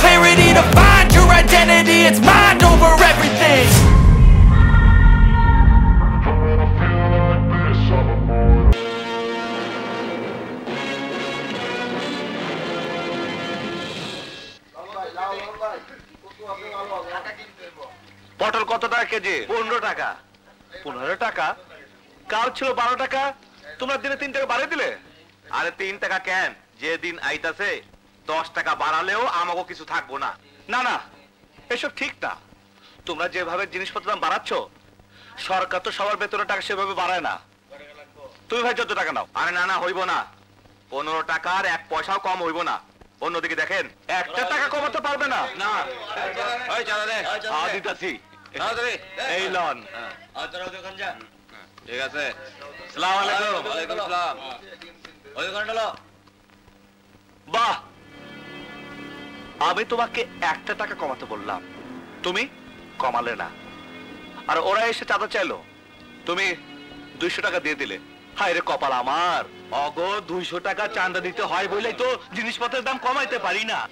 clarity To find your identity, it's mind over everything. পটল কত টাকা কেজি? পনেরো টাকা। পনেরো টাকা? কাল ছিল বারো টাকা। তোমরা দিনে তিন টাকা বাড়িয়ে দিলে? আরে তিন টাকা কেন? যে দিন আইতাছে দশ টাকা বাড়ালেও আমাকে কিছু থাকব না। না না এসব ঠিক না। তোমরা যেভাবে জিনিসপত্র দাম বাড়াচ্ছ সরকার তো সবার বেতনের টাকা সেভাবে বাড়ায় না। তুমি ভাই যত টাকা নাও। আরে না না হইব না। পনেরো টাকার এক পয়সাও কম হইব না। অন্যদিকে দেখেন একটা টাকা কমাতে পারবে না। না। দিতাছি এই লন। ঠিক আছে। বাহ! আমি তোমাকে একটা টাকা কমাতে বললাম। তুমি কমালে না। আর ওরা এসে চাঁদা চাইলো। তুমি দুইশো টাকা দিয়ে দিলে। হায় রে কপাল আমার। অগ দুইশো টাকা চাঁদা দিতে হয় বলেই তো জিনিসপত্রের দাম কমাইতে পারি না।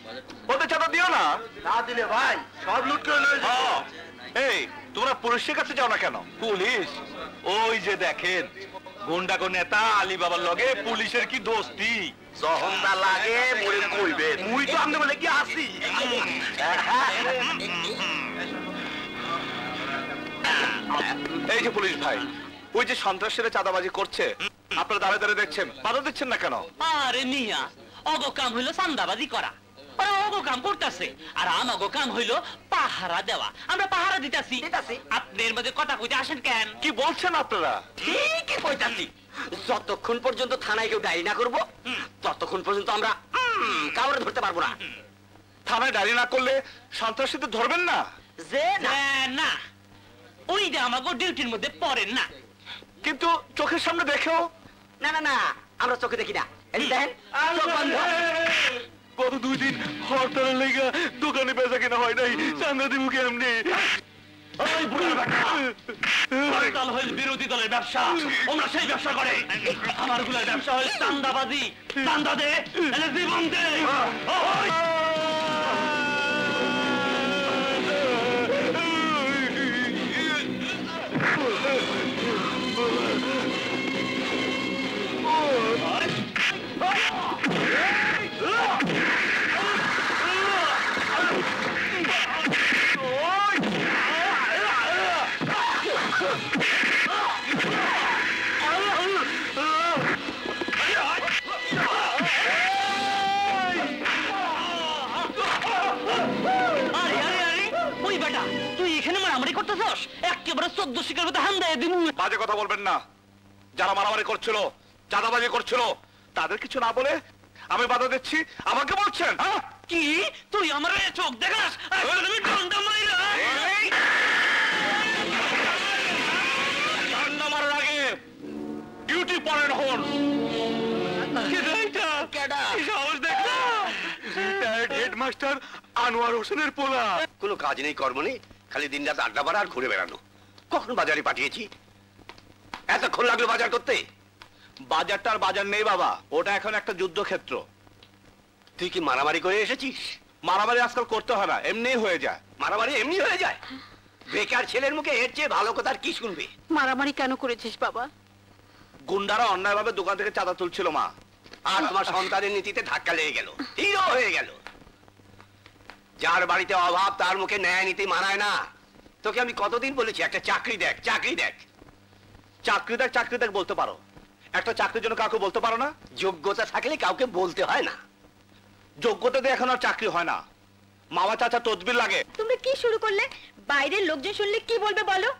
ওদের চাঁদা দিও না। না দিলে ভাই সব লুট করে লয়ে এই তোমরা পুলিশের কাছে যাও না কেন? পুলিশ? ওই যে দেখেন গুন্ডাগো নেতা আলী বাবার লগে পুলিশের কি দোস্তি? সহন্দা লাগে মরে কইবে মুই তো আমনে বলে কি আসি? এই যে পুলিশ ভাই ওই যে সন্ত্রাসীরা চাঁদাবাজি করছে আপনারা দাঁড়িয়ে দাঁড়িয়ে দেখছেন বাধা দিচ্ছেন না কেন? আরে মিয়া অগ কাম হইল চান্দাবাজি করা। ওরা অগ কাম করতেছে। আর আমাগো কাম হইল পাহারা দেওয়া। আমরা পাহারা দিতাছি। আপনার মধ্যে কথা কইতে আসেন কেন? কি বলছেন আপনারা? ঠিকই কইতাছি। যতক্ষণ পর্যন্ত থানায় কেউ ডায়েরি না করব ততক্ষণ পর্যন্ত আমরা কাউরে ধরতে পারব না। থানায় না করলে সন্ত্রাসীদের ধরবেন না? যে না। ওইটা আমাগো ডিউটির মধ্যে পড়েন না। কিন্তু চোখের সামনে দেখেও? না না না আমরা চোখে দেখি না। দেখেন চোখ বন্ধ। গত দুই দিন হরতালের লেগা দোকানে বেচা কেনা হয় নাই। হরতাল হইল বিরোধী দলের ব্যবসা। ওরা সেই ব্যবসা করে। আমারগুলার ব্যবসা হইল চান্দাবাজি চান্দা দে জীবন দে। চোদ্দ শিকার মতো হান দেয় দিমু বাজে কথা বলবেন না। যারা মারামারি করছিল চাঁদাবাজি করছিল তাদের কিছু না বলে আমি বাধা দিচ্ছি। আমাকে বলছেন? কি? তুই আমার চোখ দেখাস? ডিউটি পড়েন হন। হেডমাস্টার আনোয়ার হোসেনের পোলা। কোনো কাজ নেই কর্ম নেই। খালি দিন রাত আড্ডা মারা আর ঘুরে বেড়ানো। কখন বাজারে পাঠিয়েছি? এতক্ষণ লাগল বাজার করতে? বাজারটা আর বাজার নেই বাবা ওটা এখন একটা যুদ্ধক্ষেত্র। তুই কি মারামারি করে এসেছিস? মারামারি আজকাল করতে হয় না এমনিই হয়ে যায়। মারামারি এমনি হয়ে যায়? বেকার ছেলের মুখে এর চেয়ে ভালো কথা আর কি শুনবে? মারামারি কেন করেছিস বাবা? গুন্ডারা অন্যায়ভাবে দোকান থেকে চাঁদা তুলছিল মা। আর তোমার সন্তানের নীতিতে ধাক্কা লেগে গেল। হিরো হয়ে গেল। যার বাড়িতে অভাব তার মুখে ন্যায় নীতি মানায় না। তোকে আমি কতদিন বলেছি? একটা চাকরি দেখ চাকরি দেখ। চাকরি দেখ চাকরি দেখ বলতে পারো। একটা চাকরির জন্য কাউকে বলতে পারো না? যোগ্যতা থাকলে কাউকে বলতে হয় না। যোগ্যতা দিয়ে এখন আর চাকরি হয় না। মামা চাচা তদবির লাগে। তুমি কি শুরু করলে? বাইরের লোকজন শুনলে কি বলবে বলো?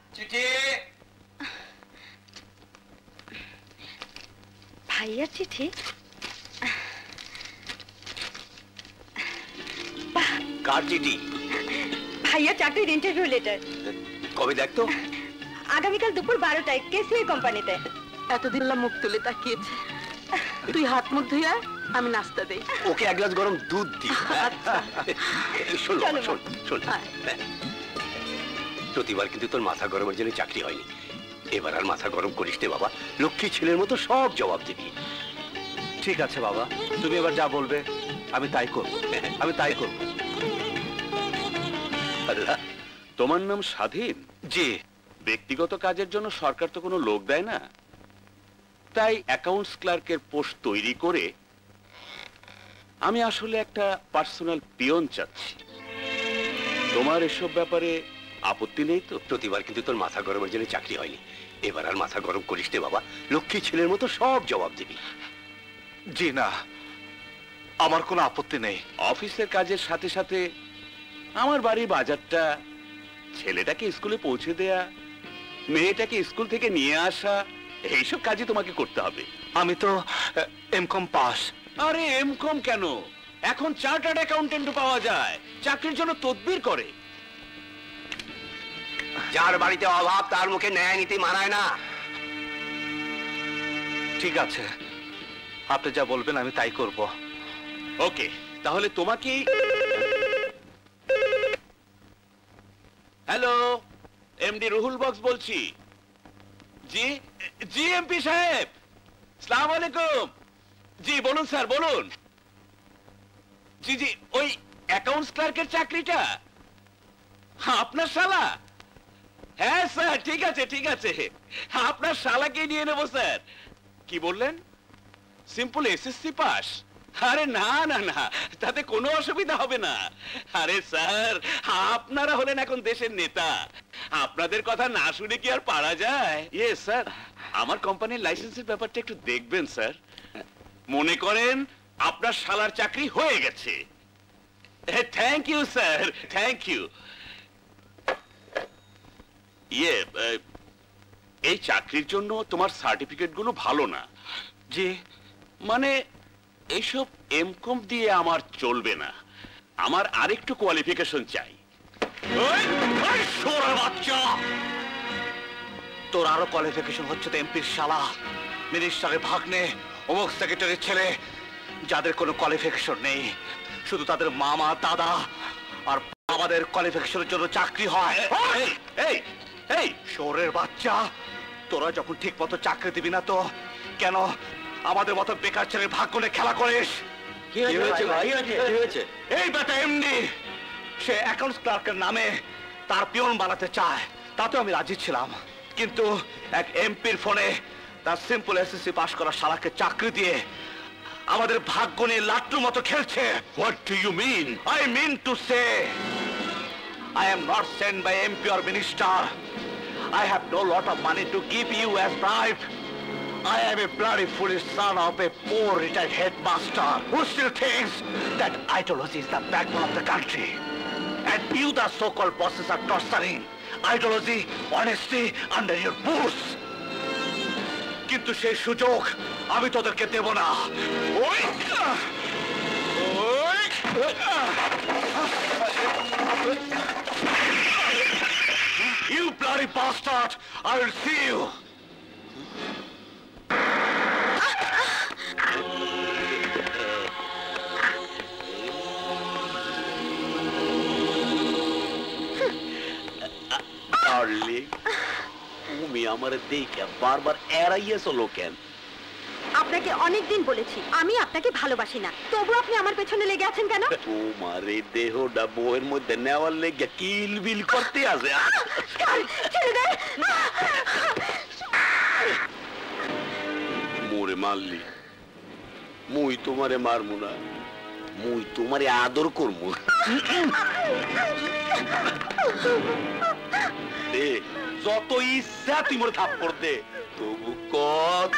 ভাইয়ার চিঠি? কার চিঠি? ভাইয়া চাকরির ইন্টারভিউ লেটার কবে দেখতো আগামীকাল দুপুর বারোটায় কেসিআই কোম্পানিতে। এতদিন মুখ তুলে তাকিয়েছে। তুই হাত মুখ ধুইয়া আমি নাস্তা দেই। ওকে এক গ্লাস গরম দুধ দি। শোন বাবা, চলো, শোন শোন। আয়। প্রতিবার কিন্তু তোর মাথা গরমের জন্য চাকরি হয়নি। এবার আর মাথা গরম করিস নে বাবা। লক্ষ্মী ছেলের মতো সব জবাব দিবি। ঠিক আছে বাবা। তুমি এবার যা বলবে আমি তাই করব। আমি তাই করব। তোমার নাম স্বাধীন? জি। ব্যক্তিগত কাজের জন্য সরকার তো কোনো লোক দেয় না। তাই অ্যাকাউন্টস ক্লার্কের পোস্ট তৈরি করে আমি আসলে একটা পার্সোনাল পিয়ন চাচ্ছি। তোমার এসব ব্যাপারে আপত্তি নেই তো? প্রতিবার কিন্তু তোর মাথা গরমের জন্য চাকরি হয়নি। এবার আর মাথা গরম করিস নে বাবা। লক্ষ্মী ছেলের মতো সব জবাব দিবি। জি না। আমার কোনো আপত্তি নেই। অফিসের কাজের সাথে সাথে আমার বাড়ির বাজারটা ছেলেটাকে স্কুলে পৌঁছে দেয়া মেয়েটাকে স্কুল থেকে নিয়ে আসা এইসব কাজই তোমাকে করতে হবে। আমি তো এমকম পাস। আরে এম কম কেন? এখন চার্টার্ড অ্যাকাউন্টেন্টও পাওয়া যায় চাকরির জন্য তদবির করে। যার বাড়িতে অভাব তার মুখে ন্যায় নীতি মানায় না। ঠিক আছে। আপনি যা বলবেন আমি তাই করব। ওকে তাহলে তোমাকে হ্যালো এমডি রুহুল বক্স বলছি। জি জি এমপি সাহেব। সালাম আলাইকুম। জি বলুন স্যার বলুন। জি জি ওই অ্যাকাউন্টস ক্লার্কের চাকরিটা? হ্যাঁ, আপনার শালা? হ্যাঁ স্যার ঠিক আছে ঠিক আছে। আপনার শালাকে নিয়ে নেব স্যার। কি বললেন? Simple SSC pass. আরে না না না তাতে কোনো অসুবিধা হবে না। আরে স্যার আপনারা হলেন এখন দেশের নেতা। আপনাদের কথা না শুনে কি আর পারা যায়? ইয়ে স্যার আমার কোম্পানির লাইসেন্সের ব্যাপারটা একটু দেখবেন স্যার। মনে করেন আপনার শালার চাকরি হয়ে গেছে। Thank you sir thank you ইয়ে এই চাকরির জন্য তোমার সার্টিফিকেটগুলো ভালো না। যে মানে এইসব এমকম দিয়ে আমার চলবে না। আমার আরেকটু কোয়ালিফিকেশন চাই। বাচ্চা! তোর আরও কোয়ালিফিকেশন হচ্ছে তো এমপির শালা। মিনিস্টারের ভাগ্নে অমুক সেক্রেটারির ছেলে। যাদের কোনো কোয়ালিফিকেশন নেই শুধু তাদের মামা দাদা আর আমাদের কোয়ালিফিকেশনের জন্য চাকরি হয়। এই এই এই শোরের বাচ্চা তোরা যখন ঠিক মতো চাকরি দিবি না তো কেন আমাদের মতো বেকার ছেলের ভাগ্য নিয়ে খেলা করিস। এই বেটা এমনি সে অ্যাকাউন্টস ক্লার্কের নামে তার পিয়ন বানাতে চায়। তাতে আমি রাজি ছিলাম। কিন্তু এক এমপির ফোনে তার সিম্পল এসএসসি পাস করা শালাকে চাকরি দিয়ে আমাদের ভাগ্য নিয়ে লাট্টুর মতো খেলছে। What do you mean I mean to say I am not sent by MP or minister. I have no lot of money to give you as bribe. I am a bloody foolish son of a poor retired headmaster who still thinks that ideology is the backbone of the country. And you, the so-called bosses, are torturing ideology, honesty under your boots. কিন্তু সেই সুযোগ আমি তোদেরকে দেব না ওই ওই You bloody bastard! I will see you! তুমি আমার দেখে বারবার এড়াইয়েছো কেন আপনাকে অনেকদিন বলেছি আমি আপনাকে ভালোবাসি না। তবু আপনি আমার পেছনে লেগে আছেন কেন? তোমার এই দেহটা বউয়ের মধ্যে নেওয়ার লেগে কিল বিল করতে আছে। মোরে মারলি। মুই তোমারে মারমু না। মুই তোমারে আদর করমু। দে, যত ইচ্ছা তুই মোরে থাপ্পড় দে। তবু ক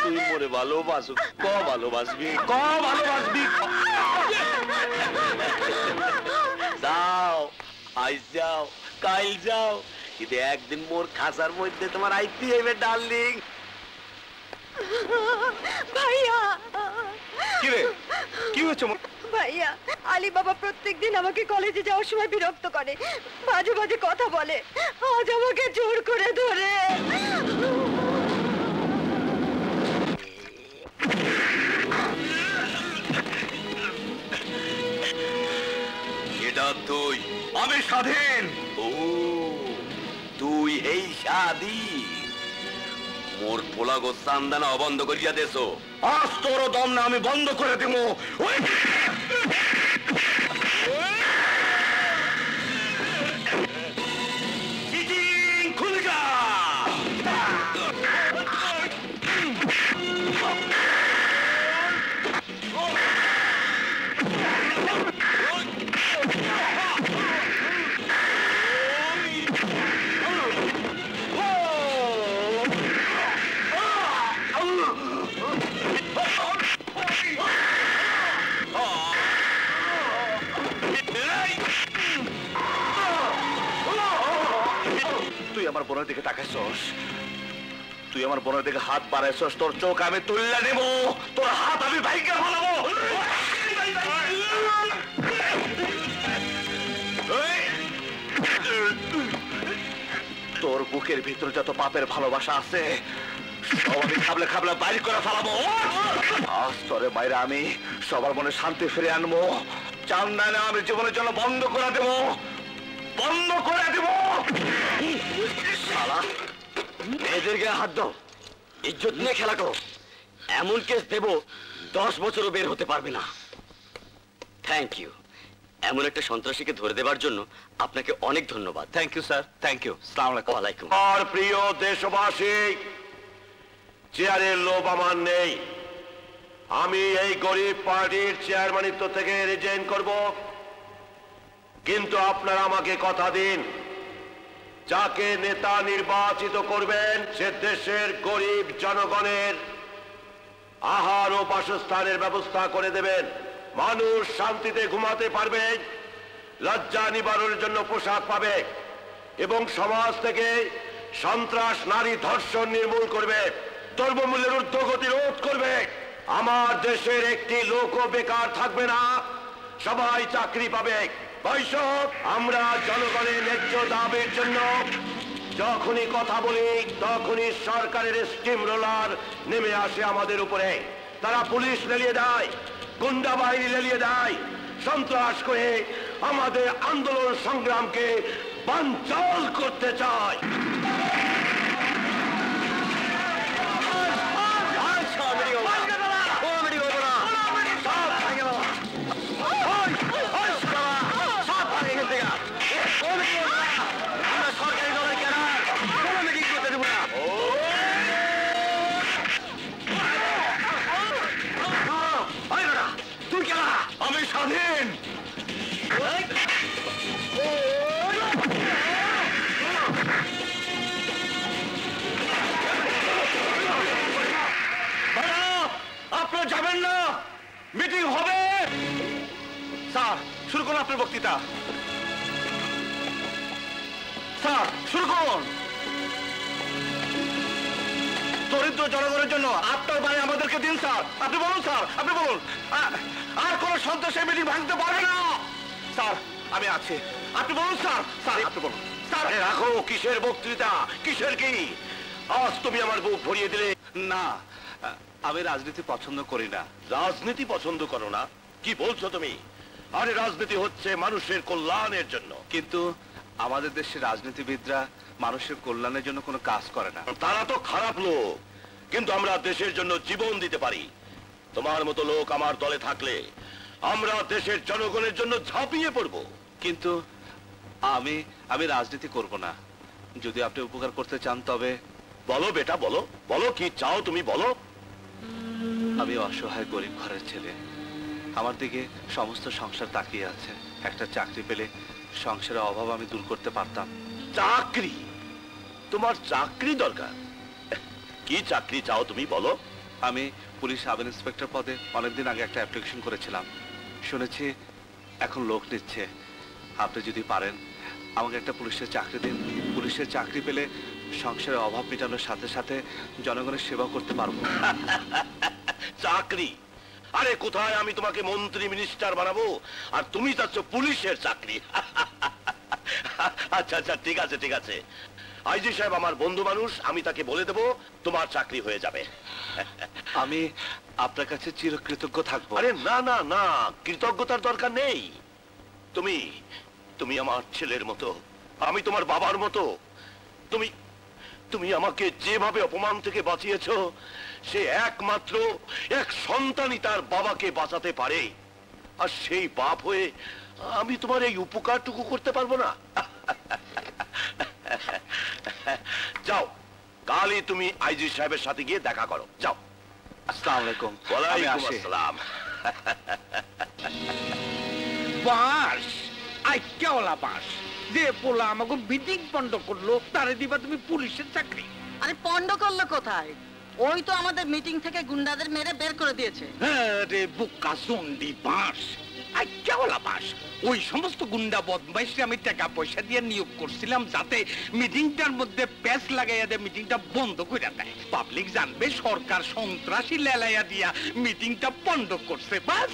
তুই মোরে ভালোবাসো ক ভালোবাসবি ক ভালোবাসবি। যাও, আইস যাও, কাইল যাও। কিন্তু একদিন মোর খাসার মধ্যে তোমার আইতে হইবে, ডার্লিং। ভাইয়া। কি রে কি হয়েছে ভাইয়া আলী বাবা প্রত্যেকদিন আমাকে কলেজে যাওয়ার সময় বিরক্ত করে। মাঝে মাঝে কথা বলে। আজ আমাকে জোর করে ধরে। এটা তুই। আমি স্বাধীন। ও তুই এই স্বাধীন। মোর পোলা গো সান্দানা অবন্ধ করিয়া দেছো। আজ তোর দম না আমি বন্ধ করে দেব। ওই খুলগা! দিকে হাত বাড়াইছস তোর চোখ আমি তুললে নেব। তোর হাত আমি ভাইকে ভালাবো তোর বুকের ভিতরে যত পাপের ভালোবাসা আছে, সব আমি খাবলে খাবলে বাইর করে ফেলাবো। আজ বাইরে আমি সবার মনে শান্তি ফিরে আনব। চান না আমি জীবনের জন্য বন্ধ করে দেবো। বন্ধ করে দেব। শালা, মেয়েদের হাত দাও। ইজ্জত নিয়ে খেলা করো। এমন কেস দেব দশ বছরও বের হতে পারবে না। থ্যাংক ইউ এমন একটা সন্ত্রাসীকে ধরে দেবার জন্য আপনাকে অনেক ধন্যবাদ। Thank you sir thank you সালাম আলাইকুম ওয়ালাইকুম। আর প্রিয় দেশবাসী চেয়ারের লোভ আমার নেই। আমি এই গরিব পার্টির চেয়ারম্যানিত্ব থেকে রিজাইন করব। কিন্তু আপনারা আমাকে কথা দিন। যাকে নেতা নির্বাচিত করবেন সে দেশের গরিব জনগণের আহার ও বাসস্থানের ব্যবস্থা করে দেবেন। মানুষ শান্তিতে ঘুমাতে পারবে, লজ্জা নিবারণের জন্য পোশাক পাবে এবং সমাজ থেকে সন্ত্রাস, নারী ধর্ষণ নির্মূল করবে, দ্রব্যমূল্যের ঊর্ধ্বগতি রোধ করবে। আমার দেশের একটি লোকও বেকার থাকবে না, সবাই চাকরি পাবে। আমরা জনগণের ন্যায্য দাবির জন্য যখনই কথা বলি, তখনই সরকারের স্টিম রোলার নেমে আসে আমাদের উপরে। তারা পুলিশ লেলিয়ে দেয়, গুন্ডা বাহিনী লেলিয়ে দেয়, সন্ত্রাস করে আমাদের আন্দোলন সংগ্রামকে বাঞ্চল করতে চায়। মিটিং হবে। স্যার, শুরু করুন আপনার বক্তৃতা। স্যার, শুরু করুন। দরিদ্র জনগণের জন্য আপনার বাড়ি আমাদেরকে দিন, স্যার। আপনি বলুন, স্যার, আপনি বলুন। আর কোন সন্ত্রাসের মিটিং ভাঙতে পারবে না। স্যার, আমি আছি। আপনি বলুন, স্যার। স্যার, আপনি বলুন। স্যার রাখো, কিসের বক্তৃতা? কিসের কি? আজ তুমি আমার বুক ভরিয়ে দিলে। না আমি রাজনীতি পছন্দ করি না। রাজনীতি পছন্দ করো না? কি বলছো তুমি? আরে রাজনীতি হচ্ছে মানুষের কল্যাণের জন্য। কিন্তু আমাদের দেশের রাজনীতিবিদরা মানুষের কল্যাণের জন্য কোনো কাজ করে না। তারা তো খারাপ লোক। কিন্তু আমরা দেশের জন্য জীবন দিতে পারি। তোমার মতো লোক আমার দলে থাকলে আমরা দেশের জনগণের জন্য ঝাঁপিয়ে পড়ব। কিন্তু আমি আমি রাজনীতি করব না। যদি আপনি উপকার করতে চান তবে বলো বেটা বলো। বলো কি চাও তুমি বলো। আমি অসহায় গরিব ঘরের ছেলে। আমার দিকে সমস্ত সংসার তাকিয়ে আছে। একটা চাকরি পেলে সংসারের অভাব আমি দূর করতে পারতাম। চাকরি? তোমার চাকরি দরকার? কি চাকরি চাও তুমি বলো? আমি পুলিশ সাব ইন্সপেক্টর পদে অনেকদিন আগে একটা অ্যাপ্লিকেশন করেছিলাম। শুনেছি এখন লোক নিচ্ছে। আপনি যদি পারেন আমাকে একটা পুলিশের চাকরি দিন। পুলিশের চাকরি পেলে সংসারের অভাব মেটানোর সাথে সাথে জনগণের সেবা করতে পারব। চাকরি? আরে কোথায় আমি তোমাকে মন্ত্রী মিনিস্টার বানাবো? আর তুমি চাচ্ছ পুলিশের চাকরি? আচ্ছা আচ্ছা ঠিক আছে ঠিক আছে। আইজি সাহেব আমার বন্ধু মানুষ আমি তাকে বলে দেব তোমার চাকরি হয়ে যাবে। আমি আপনার কাছে চিরকৃতজ্ঞ থাকব। আরে না না না কৃতজ্ঞতার দরকার নেই। তুমি তুমি আমার ছেলের মতো আমি তোমার বাবার মতো। তুমি তুমি আমাকে যেভাবে অপমান থেকে বাঁচিয়েছো সে একমাত্র এক সন্তানই তার বাবাকে বাঁচাতে পারে। আর সেই বাপ হয়ে আমি তোমার এই উপকারটুকু করতে পারব না। যাও কালই তুমি আইজি সাহেবের সাথে গিয়ে দেখা করো। যাও। আসসালামু আলাইকুম। ওয়ালাইকুম আসি। আসসালাম। বাস! আইক্যাওয়ালা বাস! যে পোলা আমাকে মিটিং পণ্ড করল তারে দিবা তুমি পুলিশের চাকরি। আরে পণ্ড করল কোথায়? ওই তো আমাদের মিটিং থেকে গুন্ডাদের মেরে বের করে দিয়েছে। হ্যাঁ রে বুকা সন্ডি বাস বাস ওই সমস্ত গুন্ডা বদমাইশে আমি টাকা পয়সা দিয়ে নিয়োগ করছিলাম যাতে মিটিংটার মধ্যে প্যাচ লাগাইয়া দিয়ে মিটিংটা বন্ধ করে দেয়। পাবলিক জানবে সরকার সন্ত্রাসী লেলাইয়া দিয়া মিটিংটা বন্ধ করছে। বাস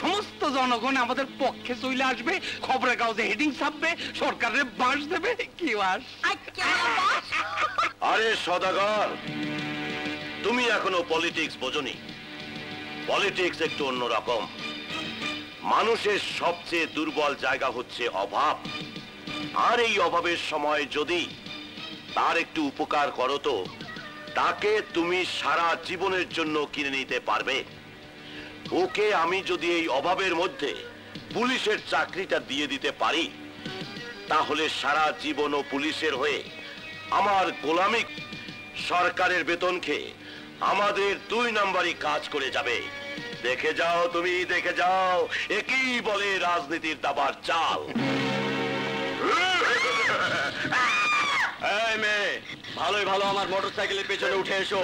সমস্ত জনগণ আমাদের পক্ষে চলে আসবে খবরের কাগজে হেডিং ছাপবে সরকারের বাস দেবে কি বাস বাস আরে সদাগর তুমি এখনও পলিটিক্স বোঝনি। পলিটিক্স একটু অন্যরকম। মানুষের সবচেয়ে দুর্বল জায়গা হচ্ছে অভাব। আর এই অভাবের সময় যদি তার একটু উপকার করো তো, তাকে তুমি সারা জীবনের জন্য কিনে নিতে পারবে। ওকে আমি যদি এই অভাবের মধ্যে পুলিশের চাকরিটা দিয়ে দিতে পারি, তাহলে সারা জীবন ও পুলিশের হয়ে আমার গোলামি সরকারের বেতন খেয়ে আমাদের দুই নাম্বারই কাজ করে যাবে। দেখে যাও তুমি দেখে যাও। একই বলে রাজনীতির দাবার চাল। এই মেয়ে ভালোই ভালো আমার মোটরসাইকেলের পেছনে উঠে এসো।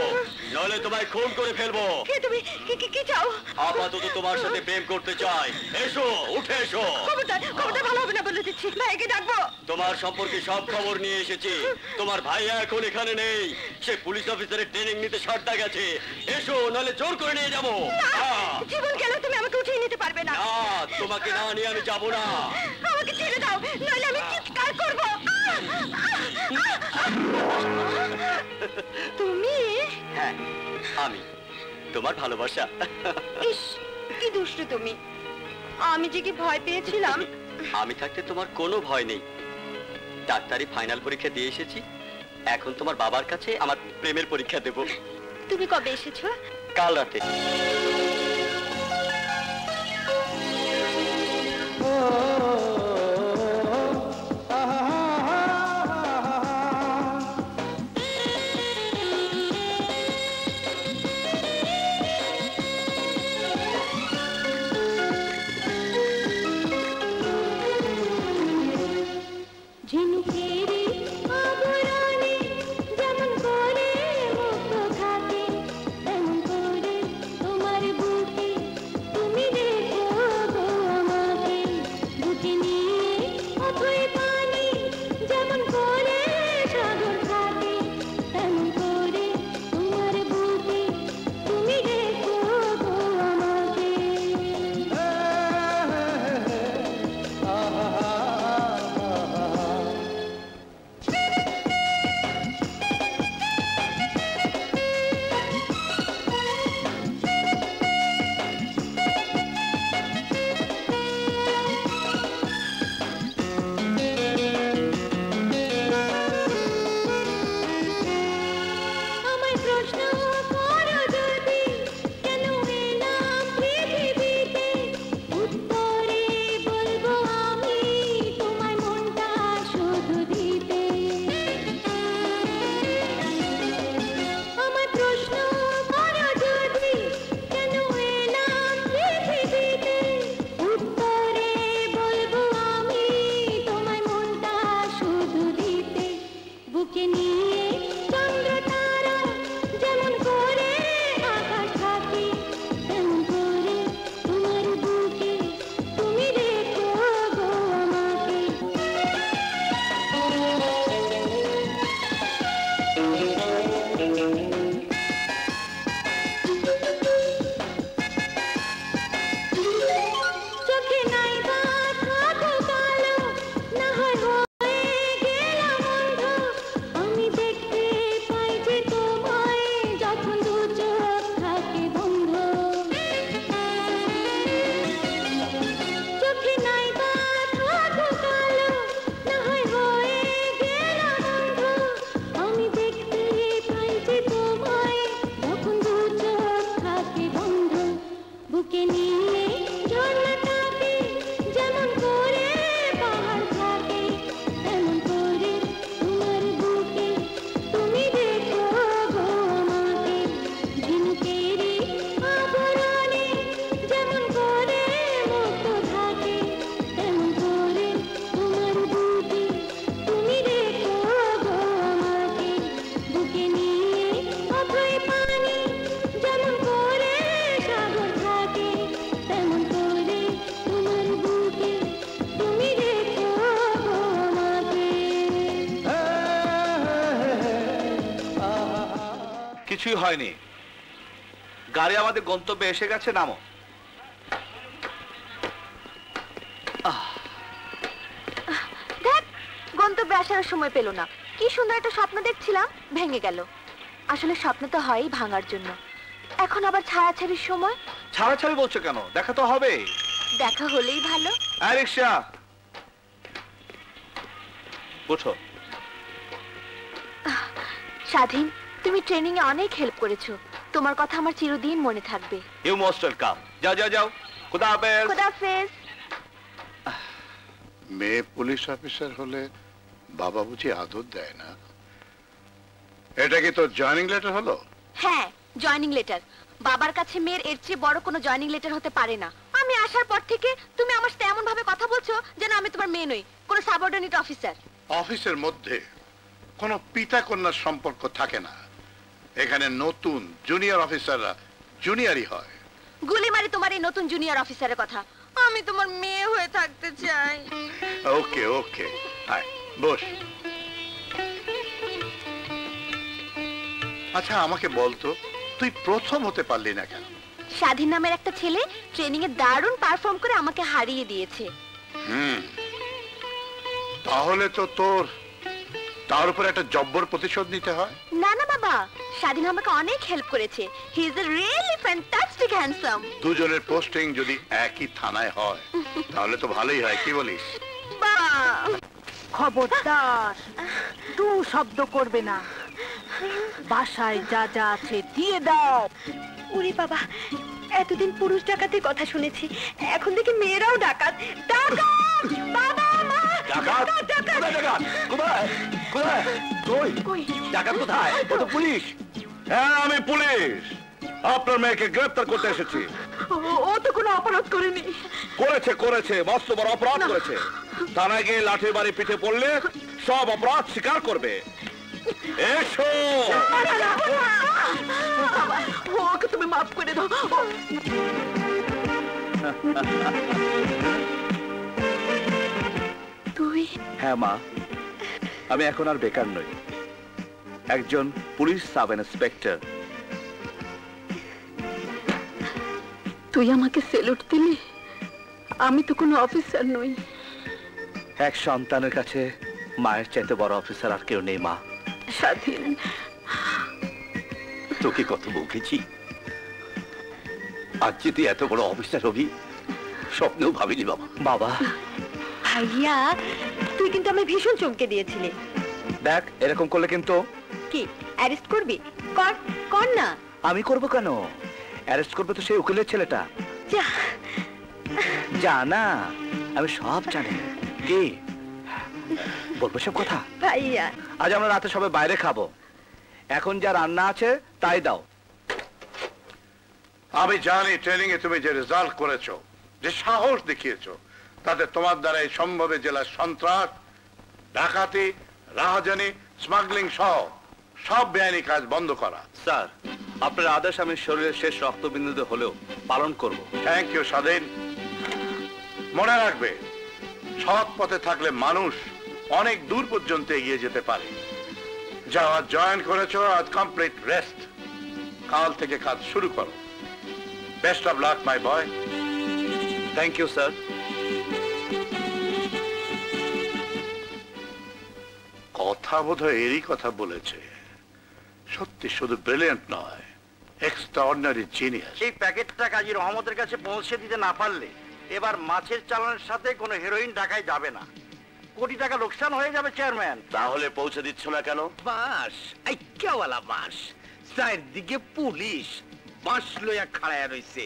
নইলে তোমায় খুন করে ফেলব। কে তুমি? কি কি- চাও? আপাতত তোমার সাথে প্রেম করতে চাই। এসো উঠে এসো। খবরদার খবরদার ভালো হবে না বলে দিচ্ছি। ভাইকে ডাকবো। তোমার সম্পর্কে সব খবর নিয়ে এসেছি। তোমার ভাইয়া এখন এখানে নেই। সে পুলিশ অফিসারের ট্রেনিং নিতে সর্দা গেছে। এসো নাহলে জোর করে নিয়ে যাব! জীবন গেল তুমি আমাকে উঠিয়ে নিতে পারবে না। না তোমাকে না নিয়ে আমি যাব না। আমাকে ছেড়ে দাও নইলে আমি চিৎকার করব। তুমি? হ্যাঁ আমি। তোমার ভালোবাসা। ইস কি দুষ্টু তুমি। আমি যে কি ভয় পেয়েছিলাম। আমি থাকতে তোমার কোনো ভয় নেই। ডাক্তারি ফাইনাল পরীক্ষা দিয়ে এসেছি। এখন তোমার বাবার কাছে আমার প্রেমের পরীক্ষা দেব। তুমি কবে এসেছ? কাল রাতে। ঝিনুকেরি গাড়ি আমাদের গন্তব্যে এসে গেছে নামো। দেখ গন্তব্যে আসার সময় পেল না। কি সুন্দর একটা স্বপ্ন দেখছিলাম ভেঙে গেল। আসলে স্বপ্ন তো হয়ই ভাঙার জন্য। এখন আবার ছাড়াছাড়ির সময়? ছাড়াছাড়ি বলছো কেন? দেখা তো হবে। দেখা হলেই ভালো। হ্যাঁ রিক্সা। স্বাধীন তুমি ট্রেনিং এ অনেক হেল্প করেছ। তোমার কথা আমার চিরদিন মনে থাকবে। ইউ মোস্ট ওয়েলকাম যাও যাও যাও। খুদা হাফেজ। খোদাফেজ মেয়ে পুলিশ অফিসার হলে বাবা বুঝি আদর দেয় না? এটা কি তোর জয়েনিং লেটার হলো? হ্যাঁ জয়েনিং লেটার। বাবার কাছে মেয়ের এর চেয়ে বড় কোনো জয়েনিং লেটার হতে পারে না। আমি আসার পর থেকে তুমি আমার সাথে এমন ভাবে কথা বলছো যেন আমি তোমার মেয়ে নই কোনো সাবঅর্ডিনেট অফিসার অফিসের মধ্যে কোনো পিতা কন্যার সম্পর্ক থাকে না। এখানে নতুন জুনিয়র অফিসাররা জুনিয়রই হয়। গুলি মারি তোমার এই নতুন জুনিয়র অফিসারের কথা। আমি তোমার মেয়ে হয়ে থাকতে চাই। ওকে ওকে। আয় বস। আচ্ছা আমাকে বলতো তুই প্রথম হতে পারলি না কেন? স্বাধীন নামের একটা ছেলে ট্রেনিং এ দারুণ পারফর্ম করে আমাকে হারিয়ে দিয়েছে। হুম। তাহলে তো তোর তার উপর একটা জব্বর প্রতিশোধ নিতে হয়? না না বাবা। স্বাধীন আমাকে অনেক হেল্প করেছে। He is a really fantastic handsome দুজনের পোস্টিং যদি একই থানায় হয় তাহলে তো ভালোই হয় কি বলিস? বাবা! খবরদার তু শব্দ করবে না। বাসায় যা যা আছে দিয়ে দাও। উরি বাবা এতদিন পুরুষ ডাকাতের কথা শুনেছি। এখন দেখি মেয়েরাও ডাকাত। ডাকাত! বাবা মা! ডাকাত? কোথায় ডাকাত? কোথায়? কোথায়? কই? ডাকাত কোথায়? ও তো? পুলিশ। হ্যাঁ আমি পুলিশ। আপনার মেয়েকে গ্রেফতার করতে এসেছি। ও তো কোনো অপরাধ করেনি। করেছে করেছে মস্ত বড় অপরাধ করেছে। থানায় গিয়ে লাঠি বাড়ি পিঠে পড়লে সব অপরাধ স্বীকার করবে। এসো। ওকে তুমি মাফ করে দাও। তুই? হ্যাঁ মা। আমি এখন আর বেকার নই। একজন পুলিশ সাব ইন্সপেক্টর। তুই আমাকে সেলুট দিলি? আমি তো কোনো অফিসার নই। এক সন্তানের কাছে মায়ের চাইতে বড় অফিসার আর কেউ নেই মা। স্বাধীন। তোকে কত বকেছি? আজ যে তুই এত বড় অফিসার হবি স্বপ্নেও ভাবিনি বাবা। বাবা। ভাইয়া তুই কিন্তু আমি ভীষণ চমকে দিয়েছিলি। দেখ এরকম করলে কিন্তু কি অ্যারেস্ট করবি? কর কর না। আমি করব কেন? অ্যারেস্ট করবে তো সেই উকিলের ছেলেটা। যা। জানা আমি সব জানি। কি? বলব সব কথা? ভাইয়া। আজ আমরা রাতে সবাই বাইরে খাব। এখন যা রান্না আছে তাই দাও। আমি জানি ট্রেনিং এ তুমি যে রেজাল্ট করেছ যে সাহস দেখিয়েছো তাতে তোমার দ্বারা এই সম্ভবে জেলার সন্ত্রাস ডাকাতি রাহাজানি স্মাগলিং সহ সব বেআইনি কাজ বন্ধ করা। স্যার আপনার আদেশ আমি শরীরের শেষ রক্তবিন্দুতে হলেও পালন করব। থ্যাংক ইউ স্বাধীন। মনে রাখবে সৎ পথে থাকলে মানুষ অনেক দূর পর্যন্ত এগিয়ে যেতে পারে। যাওয়া জয়েন করেছ আজ কমপ্লিট রেস্ট। কাল থেকে কাজ শুরু করো। Best of luck my boy. Thank you sir কথা বোধহয় এরই কথা বলেছে। সত্যি শুধু ব্রিলিয়েন্ট নয় এক্সট্রা অর্ডিনারি জিনিয়াস এই প্যাকেটটা কাজী রহমতের কাছে পৌঁছে দিতে না পারলে এবার মাছের চালানের সাথে কোনো হেরোইন ঢাকায় যাবে না। কোটি টাকা লোকসান হয়ে যাবে চেয়ারম্যান। তাহলে পৌঁছে দিচ্ছ না কেন? বাস এই কেওয়ালা বাস। চারদিকে পুলিশ বাঁশ লইয়া খাড়ায় রইছে।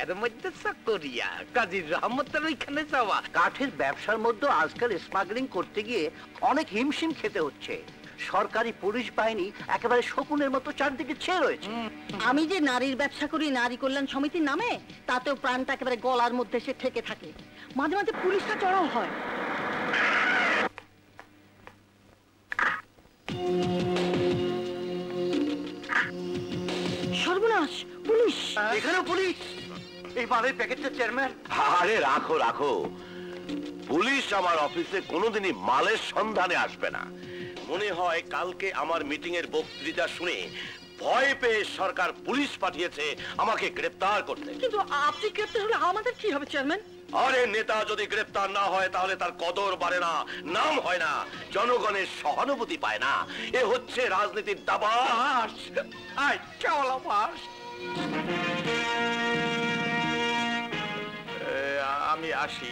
এর মধ্যে চাকরিয়া কাজী রহমতের ওইখানে যাওয়া। কাঠের ব্যবসার মধ্যে আজকাল স্মাগলিং করতে গিয়ে অনেক হিমশিম খেতে হচ্ছে। সরকারি পুলিশ বাহিনী একেবারে শকুনের মতো চারদিকে ছেয়ে রয়েছে। আমি যে নারীর ব্যবসা করি নারী কল্যাণ সমিতির নামে তাতেও প্রাণটা একেবারে গলার মধ্যে সে ঠেকে থাকে। মাঝে মাঝে পুলিশটা চড়াও হয়। এখানেও পুলিশ? এই মালের প্যাকেটটা চেয়ারম্যান। আরে রাখো রাখো। পুলিশ আমার অফিসে কোনোদিনই মালের সন্ধানে আসবে না। মনে হয় কালকে আমার মিটিং এর বক্তৃতা শুনে ভয় পেয়ে সরকার পুলিশ পাঠিয়েছে আমাকে গ্রেপ্তার করতে। কিন্তু আপনি গ্রেপ্তার হলে আমাদের কি হবে চেয়ারম্যান? আরে নেতা যদি গ্রেপ্তার না হয় তাহলে তার কদর বাড়ে না নাম হয় না। জনগণের সহানুভূতি পায় না। এ হচ্ছে রাজনীতির দাবাস। আই কেওলা বাস আমি আসি।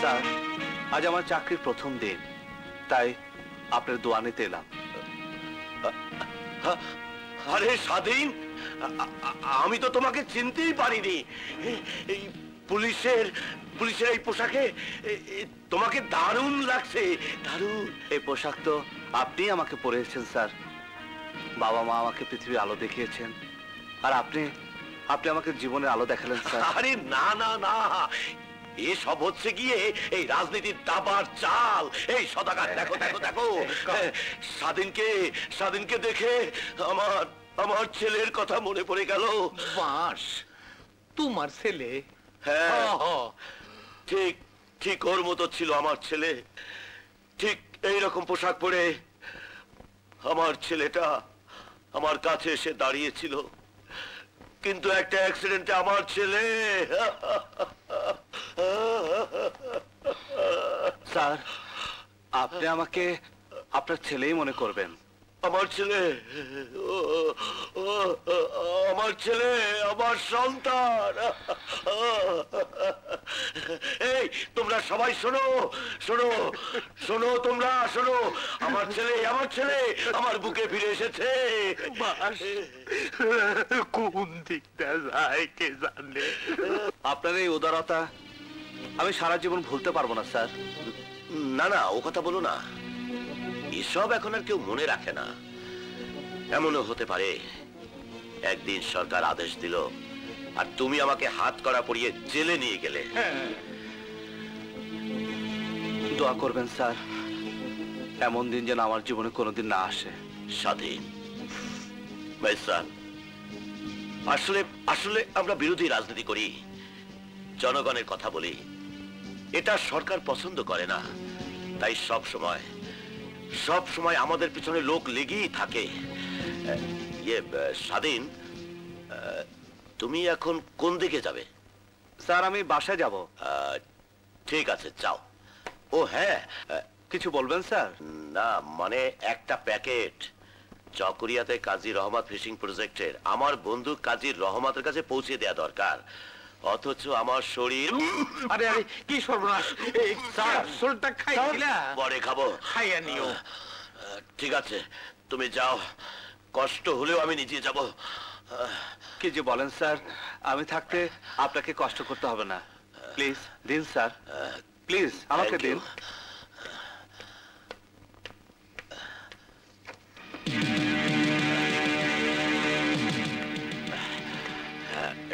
স্যার আজ আমার চাকরির প্রথম দিন তাই আপনার দোয়া নিতে এলাম। আরে স্বাধীন আমি তো তোমাকে চিনতেই পারিনি। এই পুলিশের পুলিশের এই পোশাকে তোমাকে দারুণ লাগছে দারুণ। এই পোশাক তো আপনি আমাকে পরেছেন স্যার। বাবা মা আমাকে পৃথিবীর আলো দেখিয়েছেন। আর আপনি আপনি আমাকে জীবনের আলো দেখালেন স্যার। আরে না না না। এসব হচ্ছে গিয়ে এই রাজনীতির দাবার চাল। এই সদাকার দেখো দেখো দেখো। স্বাধীনকে স্বাধীনকে দেখে আমার আমার ছেলের কথা মনে পড়ে গেল। বাস তোমার ছেলে? হ্যাঁ। ঠিক ঠিক ওর মতো ছিল আমার ছেলে। ঠিক এই রকম পোশাক পরে আমার ছেলেটা আমার কাছে এসে দাঁড়িয়েছিল। কিন্তু একটা অ্যাক্সিডেন্টে আমার ছেলে। স্যার, আপনি আমাকে আপনার ছেলেই মনে করবেন। আমার ছেলে আমার ছেলে আমার সন্তান। এই তোমরা সবাই শোনো শোনো শোনো তোমরা শোনো। আমার ছেলে আমার ছেলে আমার বুকে ফিরে এসেছে। কোন দিকটা যায় কে জানে? আপনার এই উদারতা আমি সারা জীবন ভুলতে পারব না স্যার। না না ও কথা বলো না। এসব এখন আর কেউ মনে রাখে না। এমনও হতে পারে একদিন সরকার আদেশ দিল আর তুমি আমাকে হাত করা পরিয়ে জেলে নিয়ে গেলে। দোয়া করবেন স্যার। এমন দিন যেন আমার জীবনে কোনোদিন না আসে। স্বাধীন। ভাইসান আসলে আসলে আমরা বিরোধী রাজনীতি করি। জনগণের কথা বলি। এটা সরকার পছন্দ করে না। তাই সব সময় সব সময় আমাদের পিছনে লোক লেগেই থাকে। ইয়ে স্বাধীন তুমি এখন কোন দিকে যাবে? স্যার আমি বাসায় যাব। ঠিক আছে যাও। ও হ্যাঁ কিছু বলবেন স্যার? না মানে একটা প্যাকেট। চকরিয়াতে কাজী রহমত ফিশিং প্রজেক্টের। আমার বন্ধু কাজী রহমতের কাছে পৌঁছে দেয়া দরকার। অথচ আমার শরীর আরে আরে কি সর্বনাশ। এই ক্যাপসুলটা খাইছিলা? পরে খাব। খাইয়া নিও। ঠিক আছে তুমি যাও। কষ্ট হলেও আমি নিজে যাব। কি যে বলেন স্যার আমি থাকতে আপনাকে কষ্ট করতে হবে না। প্লিজ দিন স্যার। প্লিজ আমাকে দিন।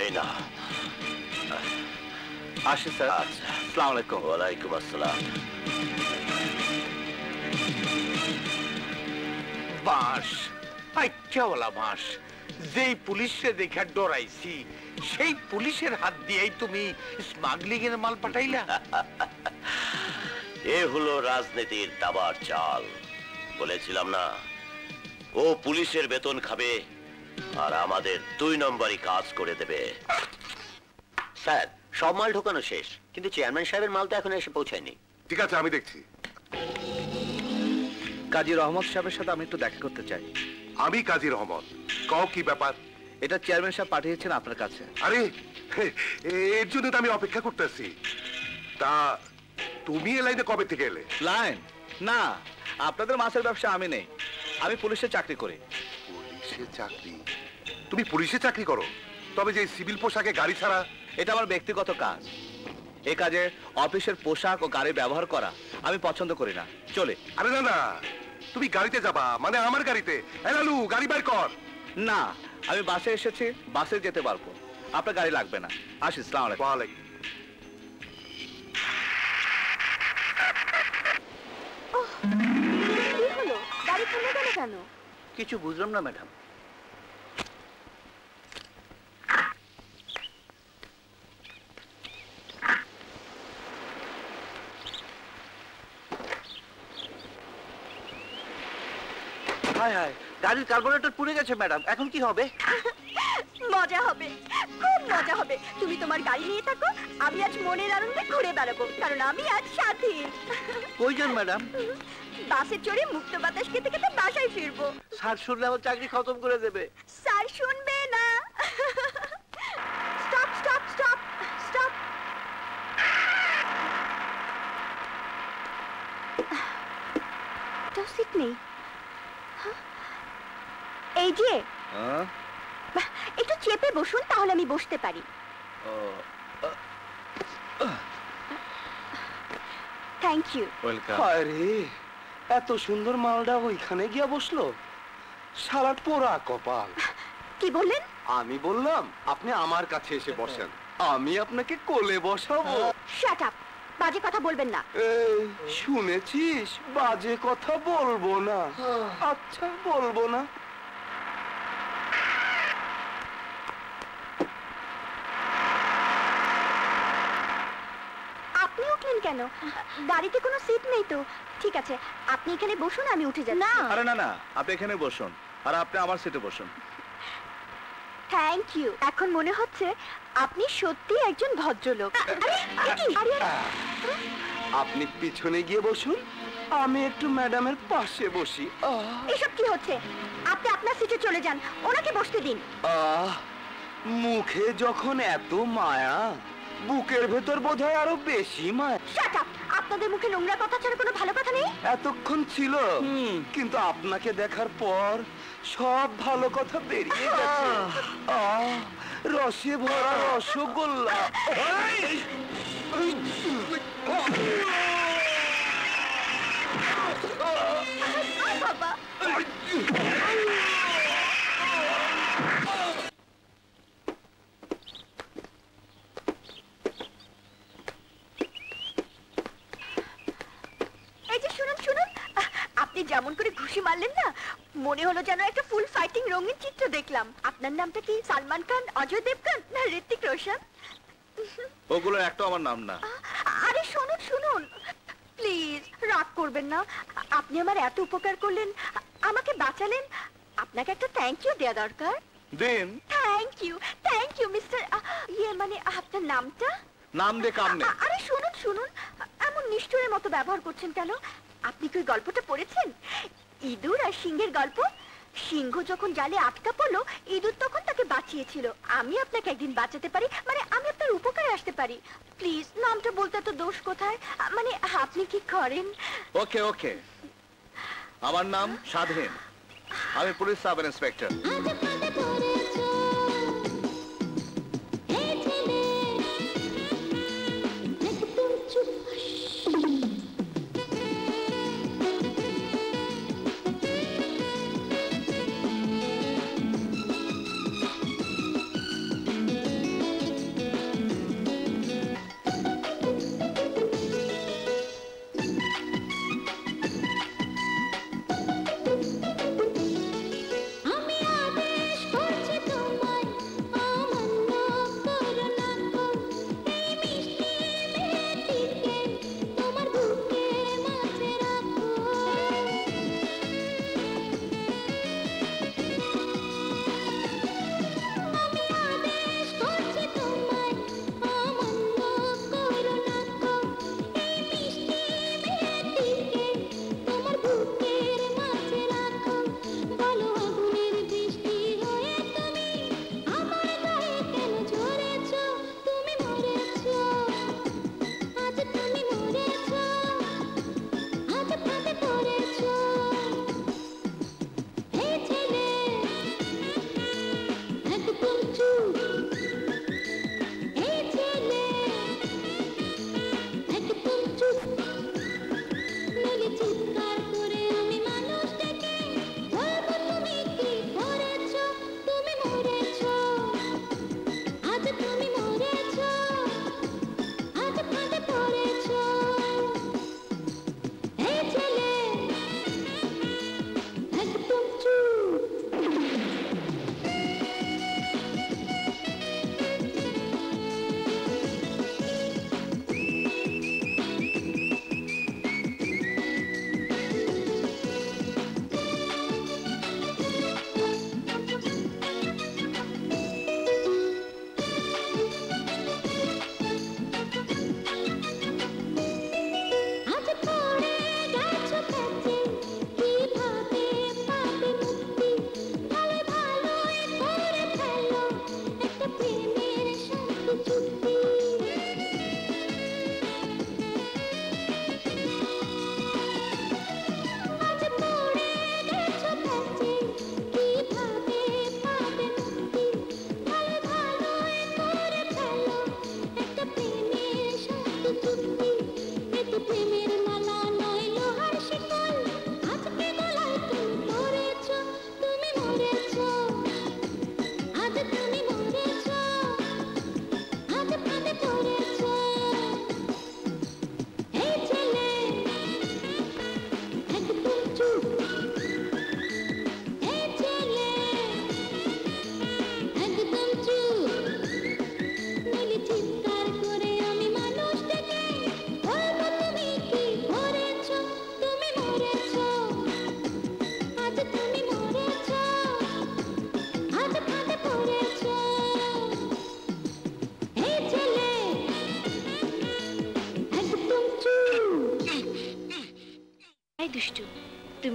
এই না আসি স্যার। আসসালামু আলাইকুম। ওয়ালাইকুম আসসালাম। যেই পুলিশে দেখা ডরাইছি সেই পুলিশের হাত দিয়েই তুমি স্মাগলিং এর মাল পাঠাইলা? এ হলো রাজনীতির দাবার চাল। বলেছিলাম না ও পুলিশের বেতন খাবে আর আমাদের দুই নম্বরই কাজ করে দেবে। স্যার সব মাল ঢোকানো শেষ কিন্তু চেয়ারম্যান সাহেবের মাল তো এখন এসে পৌঁছায়নি। ঠিক আছে আমি দেখছি। কাজী রহমত সাহেবের সাথে আমি একটু দেখা করতে চাই। আমি কাজী রহমত কও কি ব্যাপার? এটা চেয়ারম্যান সাহেব পাঠিয়েছেন আপনার কাছে। আরে এর জন্য তো আমি অপেক্ষা করতেছি। তা তুমি এ লাইনে কবে থেকে এলে? লাইন? না আপনাদের মাছের ব্যবসা আমি নেই। আমি পুলিশে চাকরি করি। পুলিশে চাকরি? তুমি পুলিশে চাকরি করো? তবে যে সিভিল পোশাকে গাড়ি ছাড়া এটা আমার ব্যক্তিগত কাজ। এ কাজে অফিসের পোশাক ও গাড়ি ব্যবহার করা আমি পছন্দ করি না। চলে। আরে না না। তুমি গাড়িতে যাবা মানে আমার গাড়িতে। লালু গাড়ি বের কর। না আমি বাসে এসেছি বাসে যেতে পারব। আপনার গাড়ি লাগবে না। আসি সালাম আলাইকুম। ওয়ালাইকুম। কি হলো? গাড়ি থেমে গেল কেন? কিছু বুঝলাম না ম্যাডাম। হায় হায় গাড়ির কার্বোরেটর পুড়ে গেছে ম্যাডাম। এখন কি হবে? মজা হবে খুব মজা হবে। তুমি তোমার গাড়ি নিয়ে থাকো আমি আজ মনের আনন্দে ঘুরে বেড়াবো কারণ আমি আজ স্বাধীন। কইজন ম্যাডাম? বাসে চড়ে মুক্ত বাতাস খেতে খেতে বাসায় ফিরবো। স্যার শুনলে আমার চাকরি খতম করে দেবে। স্যার শুনবে না। Stop stop stop stop. তো সিট নেই? এই যে। একটু চেপে বসুন তাহলে আমি বসতে পারি। থ্যাংক ইউ আরে এত সুন্দর মালটা ওইখানে গিয়া বসল। সারাট পোড়া কপাল। কি বললেন? আমি বললাম আপনি আমার কাছে এসে বসেন। আমি আপনাকে কোলে বসাবো। শাট আপ বাজে কথা বলবেন না। শুনেছিস? বাজে কথা বলব না। আচ্ছা বলব না। আপনি উঠলেন কেন? গাড়িতে কোনো সিট নেই তো। ঠিক আছে আপনি এখানে বসুন আমি উঠে যাচ্ছি। না। আরে না না আপনি এখানে বসুন আর আপনি আমার সিটে বসুন। থ্যাংক ইউ এখন মনে হচ্ছে আপনি সত্যি একজন ভদ্রলোক। আপনি পিছনে গিয়ে বসুন আমি একটু ম্যাডামের পাশে বসি। আহ। এসব কি হচ্ছে? আপনি আপনার সিটে চলে যান ওনাকে বসতে দিন। আহ মুখে যখন এত মায়া বুকের ভেতর বোধহয় আরও বেশি মায়া আপনাদের মুখে নোংরা কথা ছাড়া কোনো ভালো কথা নেই? এতক্ষণ ছিল। কিন্তু আপনাকে দেখার পর সব ভালো কথা বেরিয়ে গেছে। রসে ভরা রসগোল্লা। বাবা এই যে শুনুন শুনুন আহ, আপনি যেমন করে ঘুষি মারলেন না মনে হলো যেন একটা ফুল ফাইটিং রঙিন চিত্র দেখলাম। আপনার নামটা কি সালমান খান অজয় দেবগান না ঋত্বিক রোশন? ওগুলো একটা আমার নাম না। আরে শুনুন শুনুন। প্লিজ রাগ করবেন না। আপনি আমার এত উপকার করলেন আমাকে বাঁচালেন। আপনাকে একটা থ্যাংক ইউ দেওয়া দরকার। দিন। Thank you thank you mister ইয়ে মানে আপনার নামটা? নাম দে কাম নেই। আরে শুনুন শুনুন। এমন নিষ্ঠুরের মতো ব্যবহার করছেন কেন? আপনি কি ওই গল্পটা পড়েছেন? ইঁদুর আর সিংহের গল্প? সিংহ যখন জালে আটকা পড়ল ইঁদুর তখন তাকে বাঁচিয়েছিল। আমি আপনাকে একদিন বাঁচাতে পারি মানে আমি আপনার উপকারে আসতে পারি। প্লিজ নামটা বলতে তো দোষ কোথায়? মানে আপনি কি করেন? ওকে ওকে। আমার নাম স্বাধীন আমি পুলিশ সাব ইন্সপেক্টর।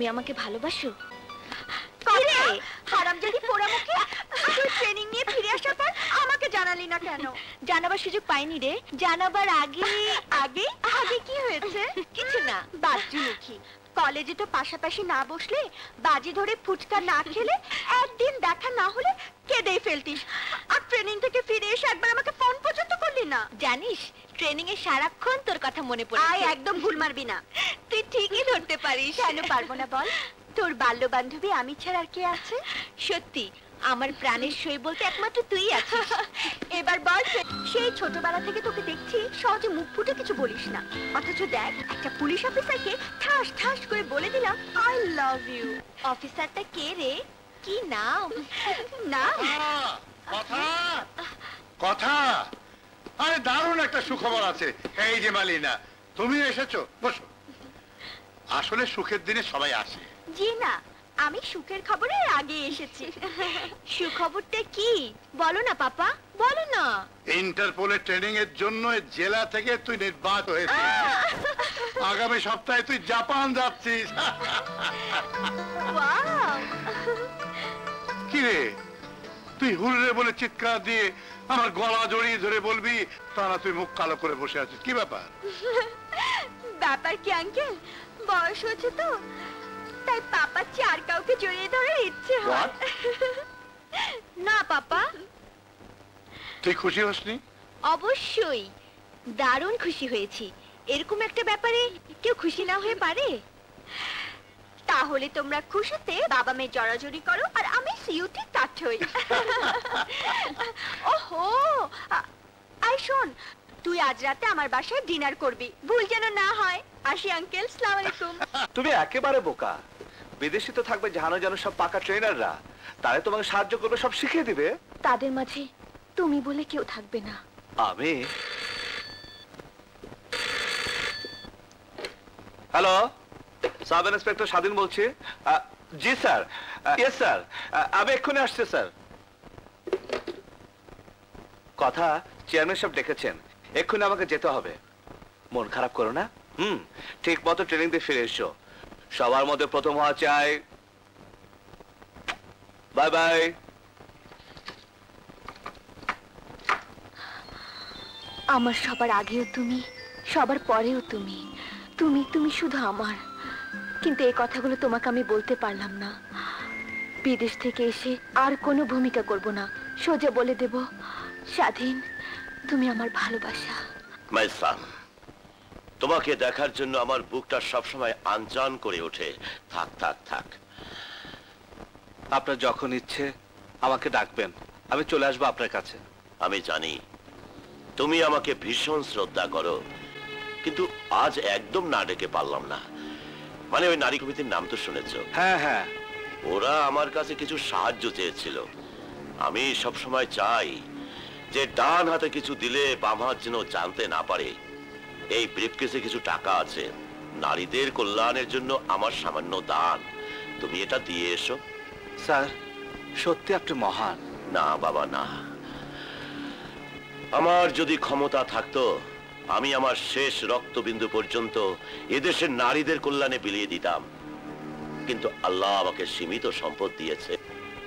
তুমি আমাকে ভালোবাসো? কিরে হারামজাদি পোড়ামুখী তুই ট্রেনিং নিয়ে ফিরে আসার পর আমাকে জানালি না কেন? জানাবার সুযোগ পাইনি রে। জানাবার আগে আগে আগে কি হয়েছে? কিছু না বাজ্যমুখী কলেজে তো পাশাপাশি না বসলে বাজি ধরে ফুচকা না খেলে একদিন দেখা না হলে কেঁদেই ফেলতিস। আর ট্রেনিং থেকে ফিরে এসে একবার আমাকে ফোন পর্যন্ত করলি না। জানিস ট্রেনিং এ সারাক্ষণ তোর কথা মনে পড়ে আয় একদম ভুল মারবি না। তুই ঠিকই ধরতে পারিস। কেন পারব না বল? তোর বাল্য বান্ধবী আমি ছাড়া আর কে আছে? সত্যি আমার প্রাণের সই বলতে একমাত্র তুই আছিস। এবার বল সেই ছোটবেলা থেকে তোকে দেখছি সহজে মুখ ফুটে কিছু বলিস না। অথচ দেখ একটা পুলিশ অফিসারকে ঠাস ঠাস করে বলে দিলাম আই লাভ ইউ। অফিসারটা কে রে? কি নাম? না কথা! কথা! আরে দারুণ একটা সুখবর আছে। এই যে মালিনা তুমি এসেছ? বসো। আসলে সুখের দিনে সবাই আসে। জি না আমি সুখের খবরের আগে এসেছি। সুখবরটা কি? বলো না পাপা বলো না। ইন্টারপোলের ট্রেনিং এর জন্য জেলা থেকে তুই নির্বাচিত হয়েছিস। আগামী সপ্তাহে তুই জাপান যাচ্ছিস। কি রে? তুই হুররে বলে চিৎকার দিয়ে আমার গলা জড়িয়ে ধরে বলবি তা না তুই মুখ কালো করে বসে আছিস। কি ব্যাপার? ব্যাপার কি আঙ্কেল? বয়স হচ্ছে তো তাই পাপা চার কাউকে জড়িয়ে ধরে ইচ্ছে হয়। না পাপা। তুই খুশি হসনি? অবশ্যই। দারুণ খুশি হয়েছি। এরকম একটা ব্যাপারে কেউ খুশি না হয়ে পারে? তাহলে তোমরা খুশিতে বাবা মেয়ে জড়াজড়ি করো আর আমি সিউটি টাচ হই ওহো! আই শোন তুই আজ রাতে আমার বাসায় ডিনার করবি। ভুল যেন না হয়। আসি আঙ্কেল সালাম আলাইকুম। তুমি একেবারে বোকা। বিদেশি তো থাকবে জানো জানো সব পাকা ট্রেনাররা তারা তোমাকে সাহায্য করবে সব শিখিয়ে দিবে। তাদের মাঝে তুমি বলে কেউ থাকবে না। আমি? হ্যালো? সাব ইন্সপেক্টর স্বাধীন বলছি। জি, স্যার। Yes, sir. আমি এক্ষুনি আসছি, স্যার। কথা চেয়ারম্যান সাহেব ডেকেছেন। এক্ষুনি আমাকে যেতে হবে। মন খারাপ করো না। হুম, ঠিক মতো ট্রেনিং দিয়ে ফিরে এসো। সবার মধ্যে প্রথম হওয়া চাই। Bye bye. আমার সবার আগেও তুমি, সবার পরেও তুমি। তুমি তুমি শুধু আমার। কিন্তু এই কথাগুলো তোমাকে আমি বলতে পারলাম না। বিদেশ থেকে এসে আর কোনো ভূমিকা করব না। সোজা বলে দেব স্বাধীন তুমি আমার ভালোবাসা। মাই সান তোমাকে দেখার জন্য আমার বুকটা সবসময় আনচান করে ওঠে। থাক থাক থাক। আপনার যখন ইচ্ছে আমাকে ডাকবেন। আমি চলে আসব আপনার কাছে। আমি জানি তুমি আমাকে ভীষণ শ্রদ্ধা করো কিন্তু আজ একদম না ডেকে পারলাম না। মানে ওই নারী কমিটির নাম তো শুনেছ? হ্যাঁ হ্যাঁ। ওরা আমার কাছে কিছু সাহায্য চেয়েছিল। আমি সব সময় চাই যে ডান হাতে কিছু দিলে বাম হাত যেন জানতে না পারে। এই ব্রিফকেসে কিছু টাকা আছে। নারীদের কল্যাণের জন্য আমার সামান্য দান। তুমি এটা দিয়ে এসো। স্যার সত্যি আপনি মহান। না বাবা না। আমার যদি ক্ষমতা থাকতো আমি আমার শেষ রক্তবিন্দু পর্যন্ত এদেশের নারীদের কল্যাণে বিলিয়ে দিতাম। কিন্তু আল্লাহ আমাকে সীমিত সম্পদ দিয়েছে।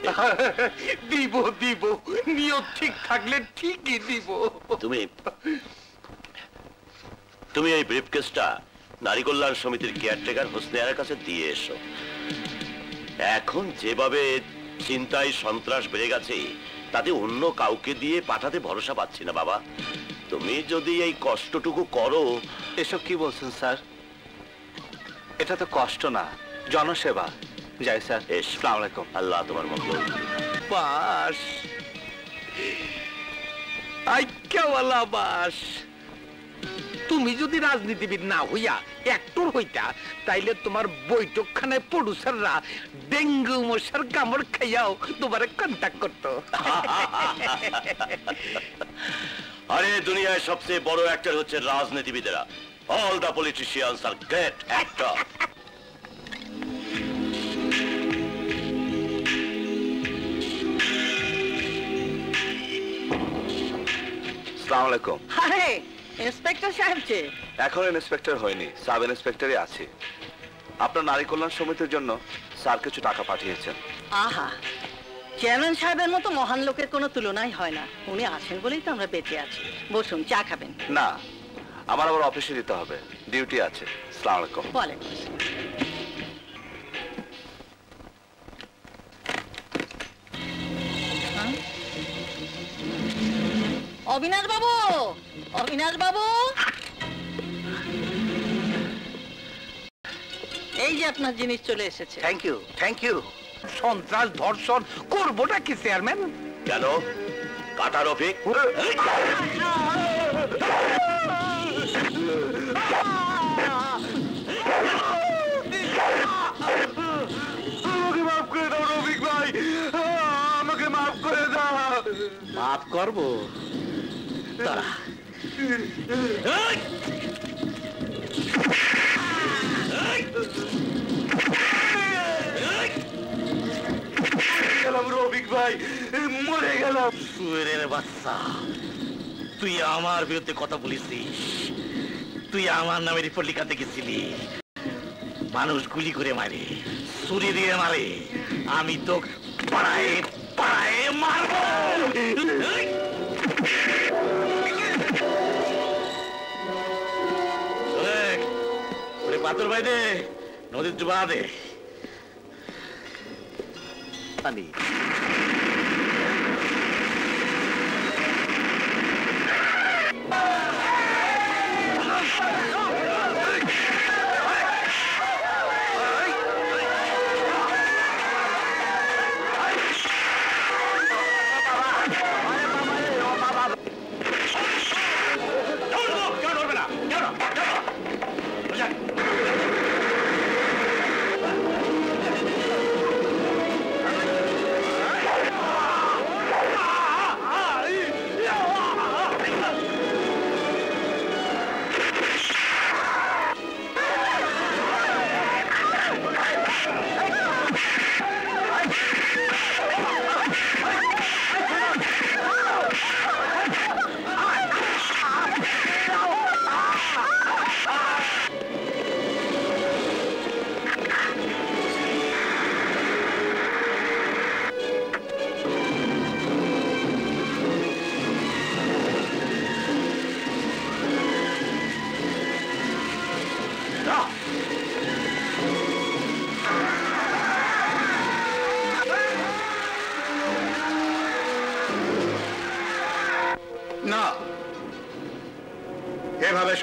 দিব দিব। নিয়ত ঠিক থাকলে ঠিকই দিব। তুমি তুমি এই ব্রিফকেসটা নারী কল্যাণ সমিতির কেয়ারটেকার হোসনেয়ারের কাছে দিয়ে এসো। এখন যেভাবে চিন্তায় সন্ত্রাস বেড়ে গেছে তাতে অন্য কাউকে দিয়ে পাঠাতে ভরসা পাচ্ছি না বাবা। তুমি যদি এই কষ্টটুকু করো এসব কি বলছেন স্যার? এটা তো কষ্ট না জনসেবা। যাই স্যার। আসসালামু আলাইকুম। আল্লাহ তোমার মঙ্গল। বাস। আইক্যাওয়ালা বাস। তুমি যদি রাজনীতিবিদ না হইয়া অ্যাক্টর হইতা তাইলে তোমার বৈঠকখানায় প্রডিউসাররা ডেঙ্গু মশার কামড় খাইয়াও তোমারে কন্ট্যাক্ট করতো। আরে দুনিয়ায় সবচেয়ে বড় অ্যাক্টর হচ্ছে রাজনীতিবিদেরা। All the politicians are great actor আসসালামু আলাইকুম। আরে ইন্সপেক্টর সাহেব যে। এখন ইন্সপেক্টর হয়নি সাব ইন্সপেক্টরই আছে। আপনার নারী কল্যাণ সমিতির জন্য স্যার কিছু টাকা পাঠিয়েছেন। আহা চেয়ারম্যান সাহেবের মতো মহান লোকের কোনো তুলনাই হয় না। উনি আছেন বলেই তো আমরা বেঁচে আছি। বসুন চা খাবেন। না আমার আবার অফিসে যেতে হবে। ডিউটি আছে সালাম আলাইকুম। বলেন অবিনাশ বাবু! অবিনাশ বাবু! এই যে আপনার জিনিস চলে এসেছে। থ্যাংক ইউ থ্যাংক ইউ সন্ত্রাস ধর্ষণ করবোটা কি চেয়ারম্যান? কেন? কাটা রফিক আমাকে মাফ করে দাও। রফিক গেলাম, রফিক ভাই, মরে গেলাম। বাচ্চা, তুই আমার বিরুদ্ধে কথা তুই আমার নামে রিপোর্ট লিখাতে গেছিলি। মানুষ গুলি করে মারে, ছুরি দিয়ে মারে। আমি তো পাড়ায় পাড়ায় মারবো। পাথর ভাই দে, নদীর ডুবা দে। পানি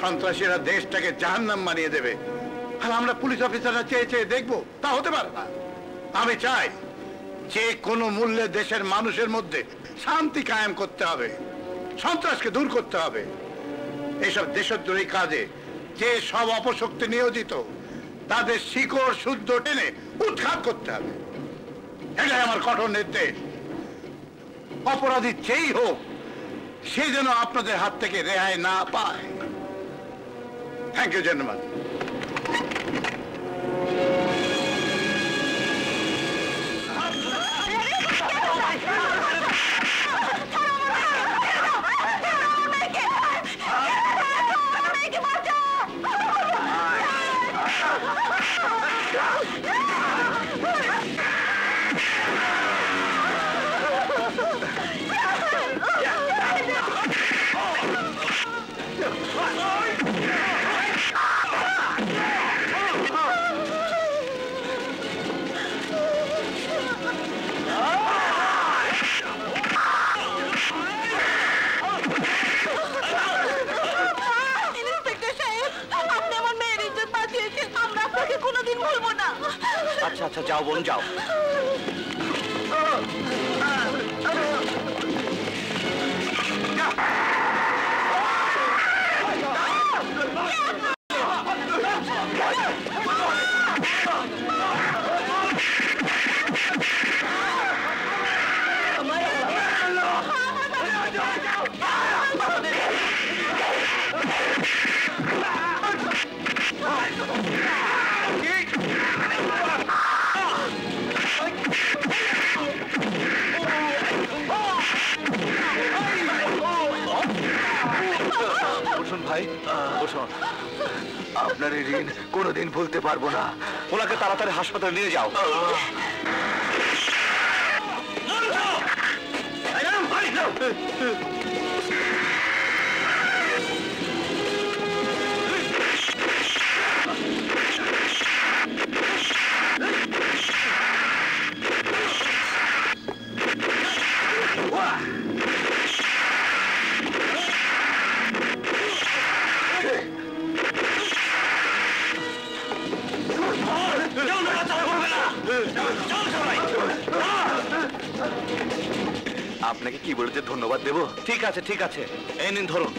সন্ত্রাসীরা দেশটাকে জাহান্নাম বানিয়ে দেবে। আর আমরা পুলিশ অফিসাররা চেয়ে চেয়ে দেখব, তা হতে পারে না। আমি চাই যে কোনো মূল্যে দেশের মানুষের মধ্যে শান্তি কায়েম করতে হবে, সন্ত্রাসকে দূর করতে হবে। এসব দেশদ্রোহী কাজে যে সব অপশক্তি নিয়োজিত, তাদের শিকড় শুদ্ধ টেনে উৎখাত করতে হবে। এটাই আমার কঠোর নির্দেশ। অপরাধী যেই হোক, সে যেন আপনাদের হাত থেকে রেহাই না পায়। থ্যাংক ইউ জেন্টলম্যান আচ্ছা আচ্ছা যাও বোন যাও ভাই বসুন আপনার এই ঋণ কোনোদিন ভুলতে পারব না। ওনাকে তাড়াতাড়ি হাসপাতালে নিয়ে যাও। আপনাকে ধন্যবাদ দেবো। ঠিক আছে ঠিক আছে। এই নিন ধরুন।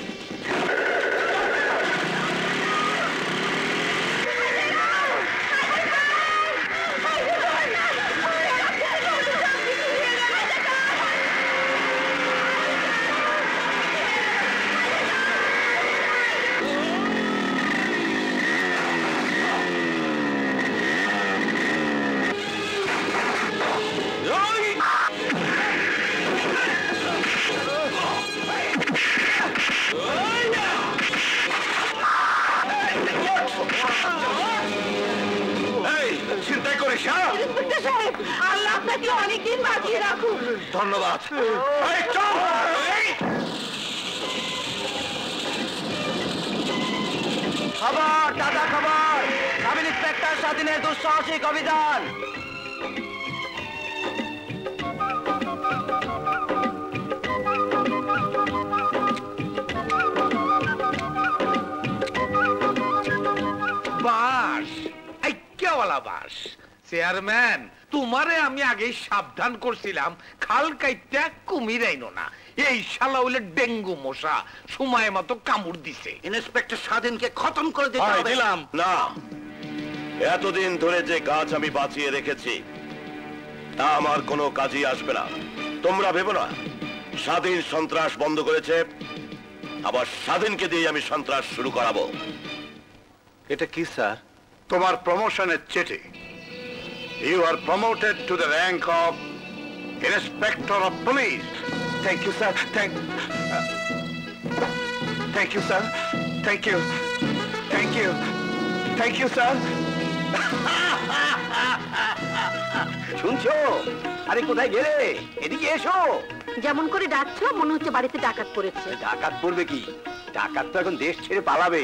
চেয়ারম্যান তোমারে আমি আগে সাবধান করছিলাম খাল কাইটা কুমির আইনো না। এই শালা হইলে ডেঙ্গু মশা সময় মতো কামড় দিছে। ইন্সপেক্টর স্বাধীনকে খতম করে দিতে হবে। দিলাম। না। এতদিন ধরে যে গাছ আমি বাঁচিয়ে রেখেছি তা আমার কোনো কাজই আসবে না। তোমরা ভেবো না স্বাধীন সন্ত্রাস বন্ধ করেছে আবার স্বাধীনকে দিয়ে আমি সন্ত্রাস শুরু করাবো। এটা কি স্যার? তোমার প্রমোশনের চিঠি you are promoted to the rank of inspector of police thank you sir thank thank you sir thank you thank you thank you sir শুনছো? আরে কোথায় গেলে? এদিকে এসো। যেমন করে ডাকছো মনে হচ্ছে বাড়িতে ডাকাত পড়েছে। ডাকাত পড়বে কি? ডাকাত তো এখন দেশ ছেড়ে পালাবে।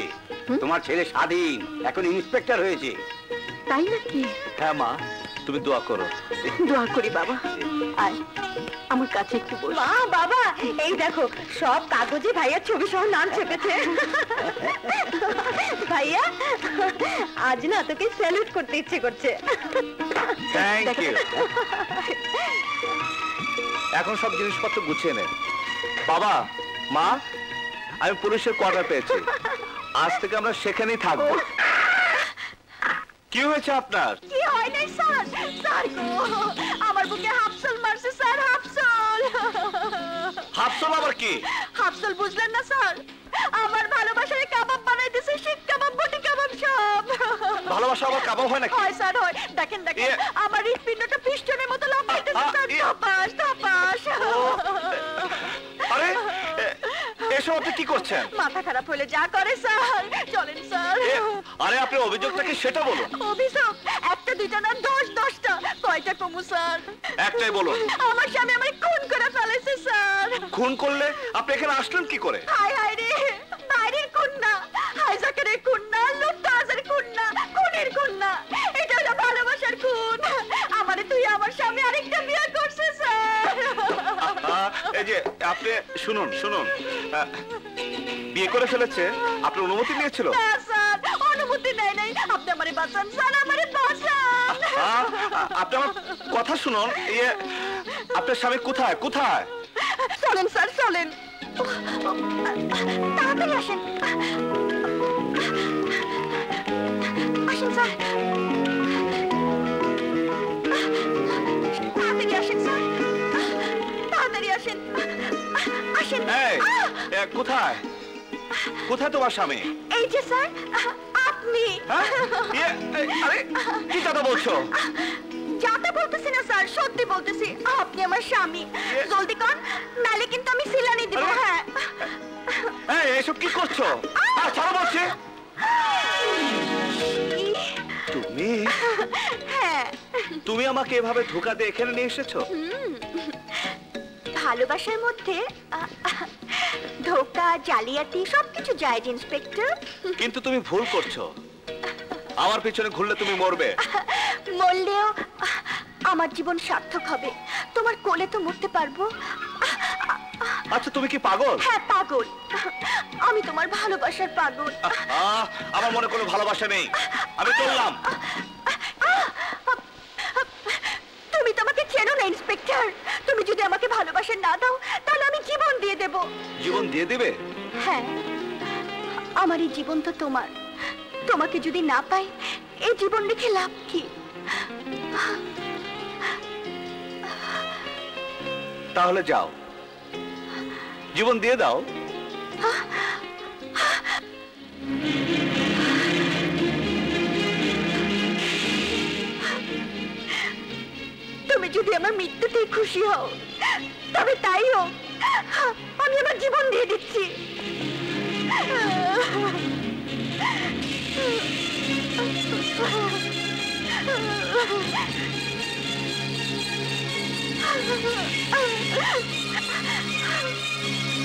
তোমার ছেলে স্বাধীন এখন ইন্সপেক্টর হয়েছে। তাই নাকি? হ্যাঁ মা। তুমি দোয়া করো। দোয়া করি বাবা। আয় আমার কাছে একটু বস। মা বাবা এই দেখো সব কাগজে ভাইয়ার ছবি সহ নাম ভাইয়া আজ না তোকে স্যালুট করতে ইচ্ছে করছে। থ্যাংক ইউ এখন সব জিনিসপত্র গুছিয়ে নেন বাবা মা আমি পুলিশের কোয়ার্টার পেয়েছি। আজ থেকে আমরা সেখানেই থাকব। কি হয়েছে আপনার? কি হয় নাই, স্যার? স্যার গো, আমার বুকে হাফসল মারছে, স্যার, হাফসল। হাফসল আবার কি? হাফসল বুঝলেন না স্যার? আমার ভালোবাসার কাবাব বানাই দিছে শিক কাবাব বটি কাবাব সব। ভালোবাসা আবার কাবাব হয় নাকি? হয় স্যার হয়। দেখেন দেখেন। ইয়ে- আমার হৃৎপিণ্ডটা পিস্টনের মতো লাফাইতেছে স্যার। ইয়ে- ধপাস ধপাস। আরে এসব আপনি কি করছেন? মাথা খারাপ হলে যা করে স্যার। চলেন স্যার। আরে আপনি অভিযোগটা কি সেটা বলুন। অভিযোগ? একটা দুইটা না দশ দশটা। কয়টা কমু স্যার? একটাই বলুন। আমার স্বামী আমার খুন করে ফেলেছে স্যার। খুন করলে আপনি এখানে আসলেন কি করে? হায় হায় রে। বাইরের কন্যা হাইজাকের কন্যা লুটতাজের কন্যা খুনের কন্যা এটা হলো ভালোবাসার খুন। আমারে তুই আমার স্বামী আরেকটা বিয়ে করছে স্যার আহ, এই যে আপনি শুনুন শুনুন। বিয়ে করে ফেলেছে আপনার অনুমতি নিয়েছিল? না স্যার অনুমতি নেই নাই। আপনি আমারে বাঁচান স্যার আমারে বাঁচান। আপনি আমার কথা শুনুন ইয়ে আপনার স্বামী কোথায় কোথায়? চলেন স্যার চলেন। তাড়াতাড়ি আসেন। আসেন স্যার। তাড়াতাড়ি আসেন স্যার। তাড়াতাড়ি আসেন। আসেন। কোথায়? কোথায় তোমার স্বামী? এই যে স্যার আপনি। হ্যাঁ? ইয়ে, আরে কি কথা বলছো? যাতে বলতেছি না স্যার সত্যি বলতেছি আপনি আমার স্বামী। জলদি কর নালে কিন্তু আমি সিলানি দিব হ্যাঁ। এই এসব কি করছ? ছাড়ো বলছি। তুমি? হ্যাঁ। তুমি আমাকে এভাবে ধোকা দিয়ে এখানে নিয়ে এসেছ? ভালোবাসার মধ্যে ধোকা জালিয়াতি সবকিছু যায় ইন্সপেক্টর। কিন্তু তুমি ভুল করছ। আমার পিছনে ঘুরলে তুমি মরবে। মরলেও আমার জীবন সার্থক হবে। তোমার কোলে তো মরতে পারব। আচ্ছা তুমি কি পাগল? হ্যাঁ পাগল। আমি তোমার ভালোবাসার পাগল। আমার মনে কোনো ভালোবাসা নেই। আমি চললাম। তুমি তোমাকে চেনো না ইন্সপেক্টর। তুমি যদি আমাকে ভালোবাসা না দাও তাহলে আমি জীবন দিয়ে দেব। জীবন দিয়ে দিবে? হ্যাঁ আমার এই জীবন তো তোমার। তোমাকে যদি না পাই এই জীবন রেখে লাভ কি? তাহলে যাও। জীবন দিয়ে দাও। তুমি যদি আমার মৃত্যুতেই খুশি হও তবে তাই হোক আমি আমার জীবন দিয়ে দিচ্ছি।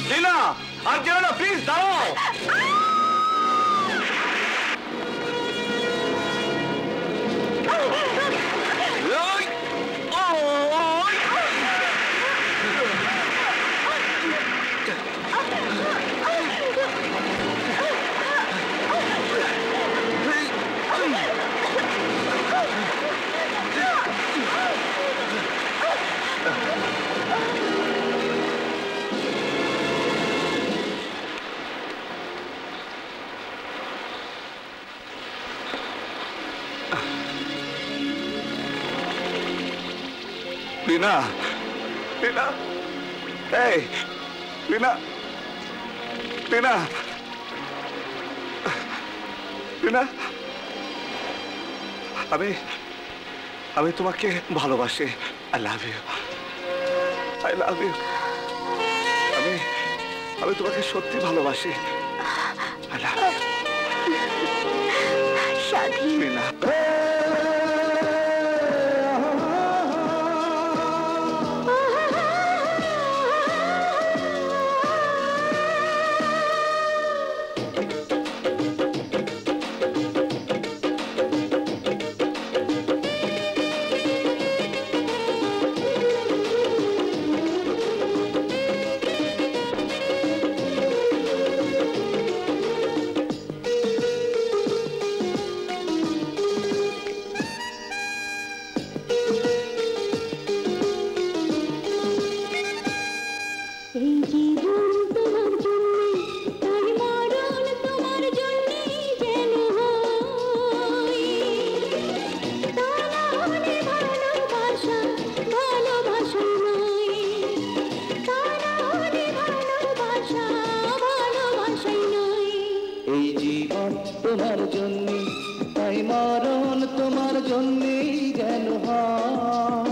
লীনা আর যেও না প্লিজ দাঁড়াও ওই! লীনা লীনা এই লীনা লীনা লীনা আমি আমি তোমাকে ভালোবাসি। I love you I love you আমি আমি তোমাকে সত্যি ভালোবাসি। আই লাভ ইউ স্বাধীন লীনা এই জীবন তোমার জন্য তাই মরণ তোমার জন্যই যেন হয়।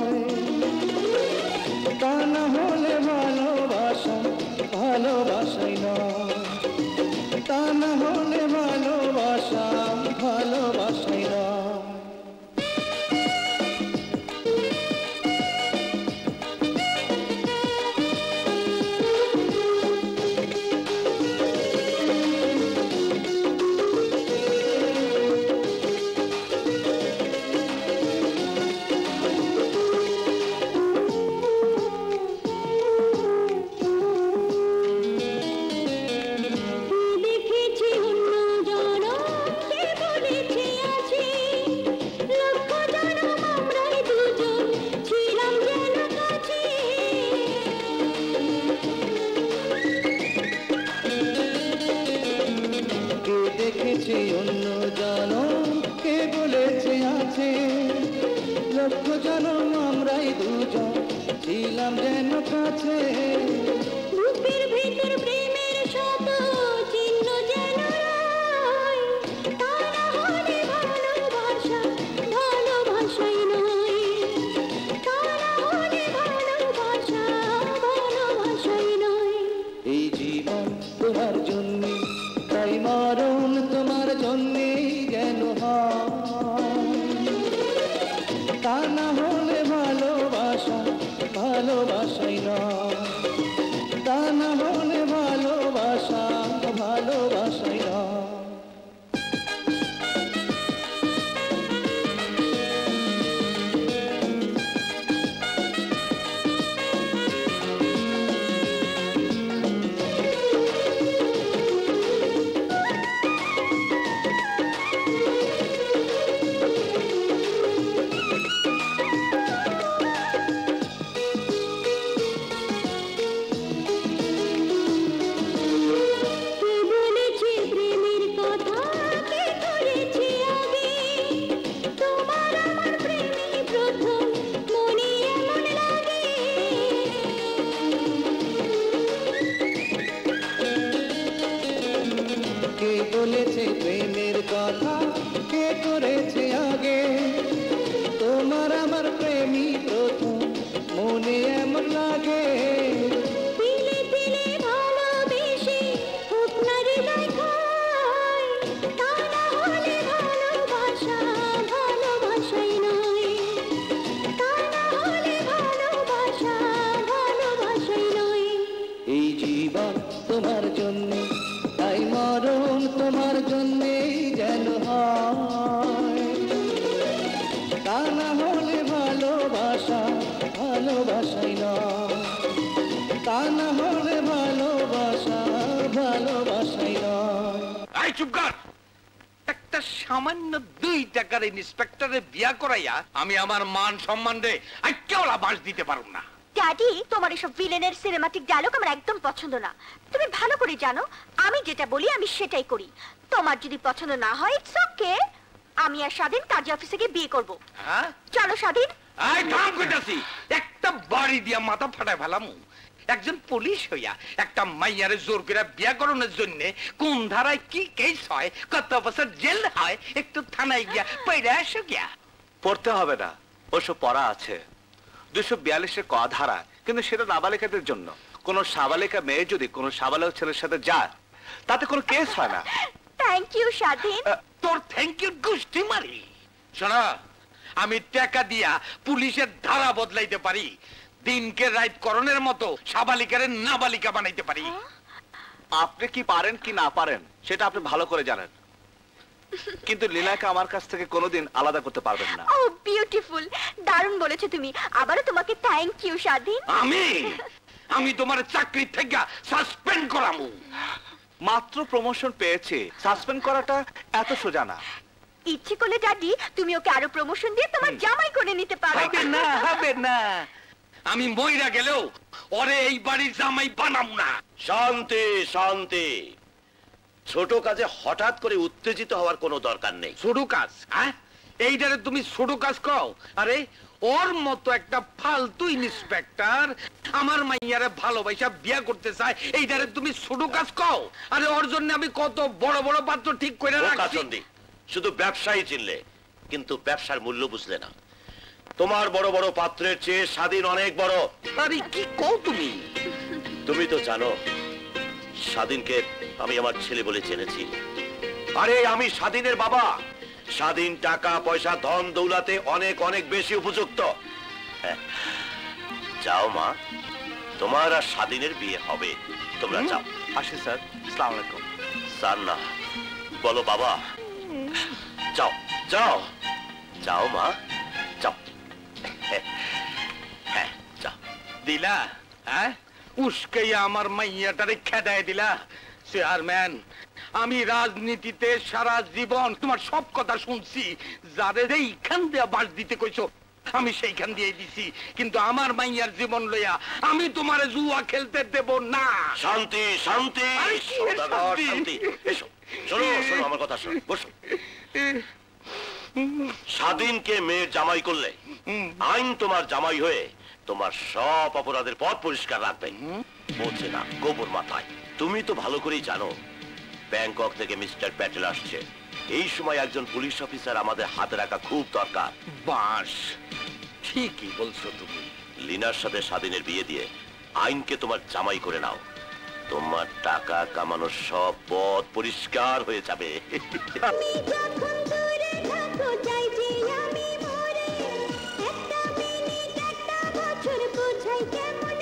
বিয়া আমি আমার মান সম্মান রে আইকেওলা বাঁশ দিতে পারব না। ড্যাডি তোমার এসব ভিলেনের সিনেমাটিক ডায়লগ আমার একদম পছন্দ না। তুমি ভালো করে জানো আমি যেটা বলি আমি সেটাই করি। তোমার যদি পছন্দ না হয় ইটস ওকে আমি আর স্বাধীন কাজী অফিসে গিয়ে বিয়ে করব। হ্যাঁ? চলো স্বাধীন। আই কাম কইতাছি। একটা বাড়ি দিয়া মাথা ফাটায় ফেলামু। একজন পুলিশ হইয়া একটা মাইয়ারে জোর করে বিয়া করানোর জন্য কোন ধারায় কি কেস হয় কত বছর জেল হয় একটু থানায় গিয়া পড়ে আসো গিয়া। পড়তে হবে না। ওসব পড়া আছে। দুশো বিয়াল্লিশের ক ধারা কিন্তু সেটা নাবালিকাদের জন্য। কোন সাবালিকা মেয়ে যদি কোন সাবালক ছেলের সাথে যায় তাতে কোনো কেস হয় না। থ্যাংক ইউ স্বাধীন। তোর থ্যাংক ইউ গুষ্টি মারি। শোনা আমি টাকা দিয়া পুলিশের ধারা বদলাইতে পারি। দিনকে রাইট করণের মতো সাবালিকারে নাবালিকা বানাইতে পারি। আপনি কি পারেন কি না পারেন সেটা আপনি ভালো করে জানেন। কিন্তু লীলাকে আমার কাছ থেকে কোনোদিন আলাদা করতে পারবেন না। ও বিউটিফুল দারুণ বলেছ তুমি। আবারও তোমাকে থ্যাংক ইউ স্বাধীন। আমি? আমি তোমার চাকরি থেকে সাসপেন্ড করামু মাত্র প্রমোশন পেয়েছে। সাসপেন্ড করাটা এত সোজা না। ইচ্ছে করলে ড্যাডি তুমি ওকে আরও প্রমোশন দিয়ে তোমার জামাই করে নিতে পারো। হবে না হবে না। আমি মইরা গেলেও ওরে এই বাড়ির জামাই বানাম না। শান্তি শান্তি। ছোট কাজে হঠাৎ করে উত্তেজিত হওয়ার কোনো দরকার নেই। ছোট কাজ হ্যাঁ? এইটারে তুমি ছোট কাজ কও। আরে ওর মতো একটা ফালতু ইন্সপেক্টর আমার মাইয়ারে ভালোবাসা বিয়া করতে চায় এইটারে তুমি ছোট কাজ কও। আরে ওর জন্য আমি কত বড় বড় পাত্র ঠিক করে রাখছি। শুধু ব্যবসায়ী চিনলে কিন্তু ব্যবসার মূল্য বুঝলে না। তোমার বড় বড় পাত্রের চেয়ে স্বাধীন অনেক বড়। আরে কি কও তুমি? তুমি তো জানো স্বাধীনকে আমি আমার ছেলে বলে জেনেছি। আরে আমি স্বাধীনের বাবা। স্বাধীন টাকা পয়সা ধন দৌলাতে অনেক অনেক বেশি উপযুক্ত। যাও মা তোমার আর স্বাধীনের বিয়ে হবে। তোমরা যাও। আসি স্যার। সালাম আলাইকুম। স্যার না। বলো বাবা। যাও যাও। যাও মা যাও। হ্যাঁ, হ্যাঁ যাও। দিলা হ্যাঁ? উস্কাইয়া আমার মাইয়াটারে খেদায় দিলা। চেয়ারম্যান আমি রাজনীতিতে সারা জীবন তোমার সব কথা শুনছি। যারে এইখান দিয়ে বাস দিতে কইছো আমি সেইখান দিয়ে দিছি। কিন্তু আমার মাইয়ার জীবন লইয়া আমি তোমার জুয়া খেলতে দেব না। শান্তি শান্তি। আরে কি শান্তি? শান্তি। এসো শোনো শোনো আমার কথা শোনো বসো। স্বাধীনকে মেয়ের জামাই করলে আইন তোমার জামাই হয়ে তোমার সব অপরাধের পথ পরিষ্কার রাখবে। বলছে না গোবর মাথায়। তুমি তো ভালো করেই জানো ব্যাংকক থেকে মিস্টার প্যাটেল আসছে। এই সময় একজন পুলিশ অফিসার আমাদের হাতে রাখা খুব দরকার। বাস ঠিকই বলছো তুমি। লিনার সাথে স্বাধীনের বিয়ে দিয়ে আইনকে তোমার জামাই করে নাও। তোমার টাকা কামানোর সব পথ পরিষ্কার হয়ে যাবে। বোঝাই কেমন করে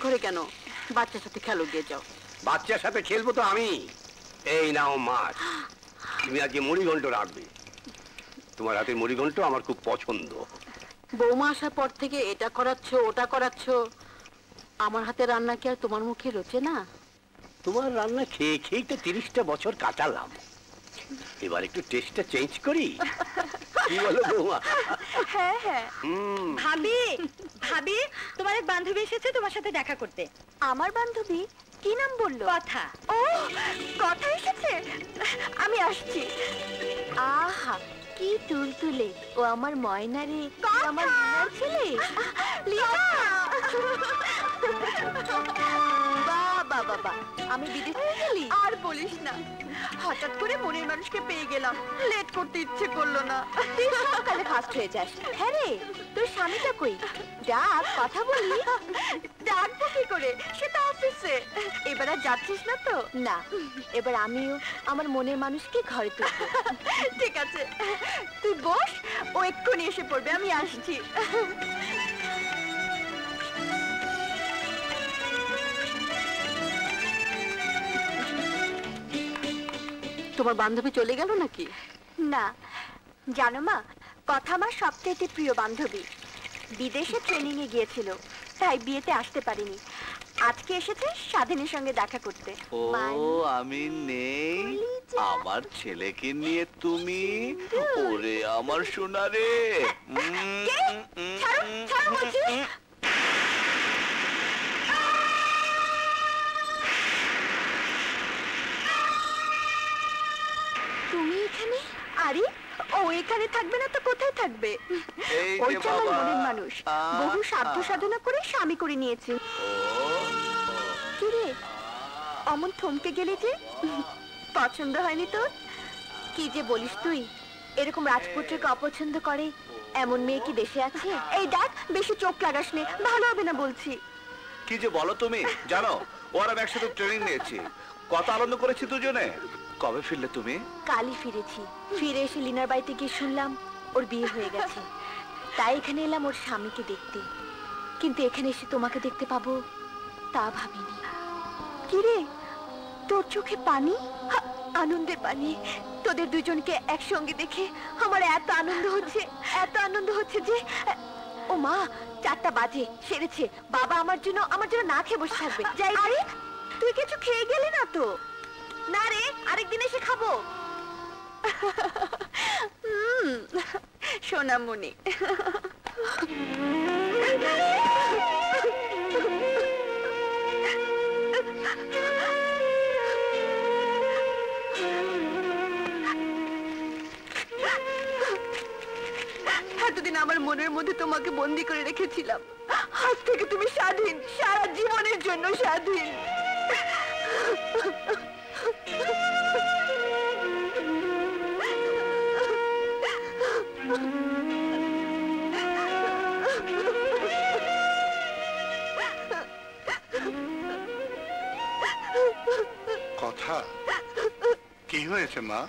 রান্নাঘরে কেন? বাচ্চার সাথে খেলো গিয়ে যাও। বাচ্চার সাথে খেলব তো আমি। এই নাও মাছ। তুমি আজকে মুড়িঘণ্ট রাখবে। তোমার হাতের মুড়িঘণ্ট আমার খুব পছন্দ। বৌমা আসার পর থেকে এটা করাচ্ছ ওটা করাচ্ছ আমার হাতে রান্না কি আর তোমার মুখে রোচে না? তোমার রান্না খেয়ে খেয়েই তো তিরিশটা বছর কাটালাম। এবার একটু টেস্টটা চেঞ্জ করি। কি বলো বৌমা? হ্যাঁ হ্যাঁ। ভাবি ভাবি তোমার এক বান্ধবী এসেছে তোমার সাথে দেখা করতে। আমার বান্ধবী? কি নাম বলল? কথা। ও কথা এসেছে? আমি আসছি। আহা কি তুলতুলে। ও আমার ময়না রে আমার ছেলে? বাবা বাবা আমি বিদেশে গেলি আর বলিস না। হঠাৎ করে মনের মানুষকে পেয়ে গেলাম। লেট করতে ইচ্ছে করল না। তুই সকালে ফার্স্ট হয়ে যাস। হ্যাঁ রে তোর স্বামীটা কই? ডাক কথা বলি ডাকবো কি করে? সে তো অফিসে এবার আর যাচ্ছিস না তো? না এবার আমিও আমার মনের মানুষকে ঘরে তুলবো। ঠিক আছে। তুই বস ও এক্ষুনি এসে পড়বে আমি আসছি। তোমার বান্ধবী চলে গেল নাকি? না জানো মা কথা আমার সবচেয়ে প্রিয় বান্ধবী। বিদেশে ট্রেনিং এ গিয়েছিল তাই বিয়েতে আসতে পারিনি। আজকে এসেছে স্বাধীনের সঙ্গে দেখা করতে। ও আমি নেই। আমার ছেলেকে নিয়ে তুমি ওরে আমার সোনা রে তুমি এখানে? আরে ও এখানে থাকবে না তো কোথায় থাকবে? ওই আমার মনের মানুষ। বহু সাধ্য সাধনা করে স্বামী করে নিয়েছে। অমন থমকে গেলে যে? পছন্দ হয়নি তোর? কি যে বলিস তুই? এরকম রাজপুত্রকে অপছন্দ করে? এমন মেয়ে কি দেশে আছে? এই দেখ বেশি চোখ লাগাস নে। ভালো হবে না বলছি। কি যে বলো তুমি? জানো ওরা একসাথে ট্রেনিং নিয়েছি। কত আনন্দ করেছি দুজনে। কবে ফিরলে তুমি? কালই ফিরেছি। ফিরে এসে লিনার বাড়িতে গিয়ে শুনলাম ওর বিয়ে হয়ে গেছে। তাই এখানে এলাম ওর স্বামীকে দেখতে। কিন্তু এখানে এসে তোমাকে দেখতে পাবো তা ভাবিনি। কি রে? তোর চোখে পানি? আনন্দের পানি। তোদের দুজনকে একসঙ্গে দেখে আমার এত আনন্দ হচ্ছে এত আনন্দ হচ্ছে যে ও মা চারটা বাজে সেরেছে। বাবা আমার জন্য আমার জন্য না খেয়ে বসে থাকবে। যাই। আরে তুই কিছু খেয়ে গেলি না তো? না রে আরেকদিন এসে খাব। সোনামণি। এতদিন আমার মনের মধ্যে তোমাকে বন্দি করে রেখেছিলাম। আজ থেকে তুমি স্বাধীন, সারা জীবনের জন্য স্বাধীন। কথা? কি হয়েছে মা?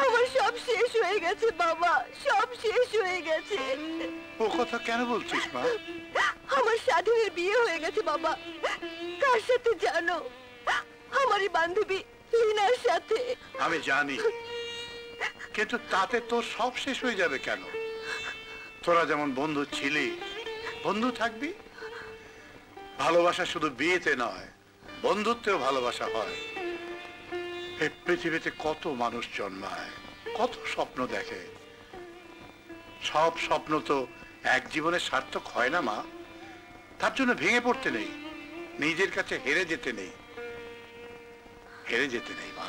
আমার সব শেষ হয়ে গেছে বাবা। সব শেষ হয়ে গেছে। ও কথা কেন বলছিস মা? আমার স্বাধীনের বিয়ে হয়ে গেছে, বাবা। কার সাথে জানো? আমারই বান্ধবী লিনার সাথে। আমি জানি। কিন্তু তাতে তোর সব শেষ হয়ে যাবে কেন? তোরা যেমন বন্ধু ছিলি, বন্ধু থাকবি? ভালোবাসা শুধু বিয়েতে নয়, বন্ধুত্বেও ভালোবাসা হয়। এই পৃথিবীতে কত মানুষ জন্মায়, কত স্বপ্ন দেখে। সব স্বপ্ন তো এক জীবনে সার্থক হয় না, মা। তার জন্য ভেঙে পড়তে নেই। নিজের কাছে হেরে যেতে নেই। হেরে যেতে নেই মা।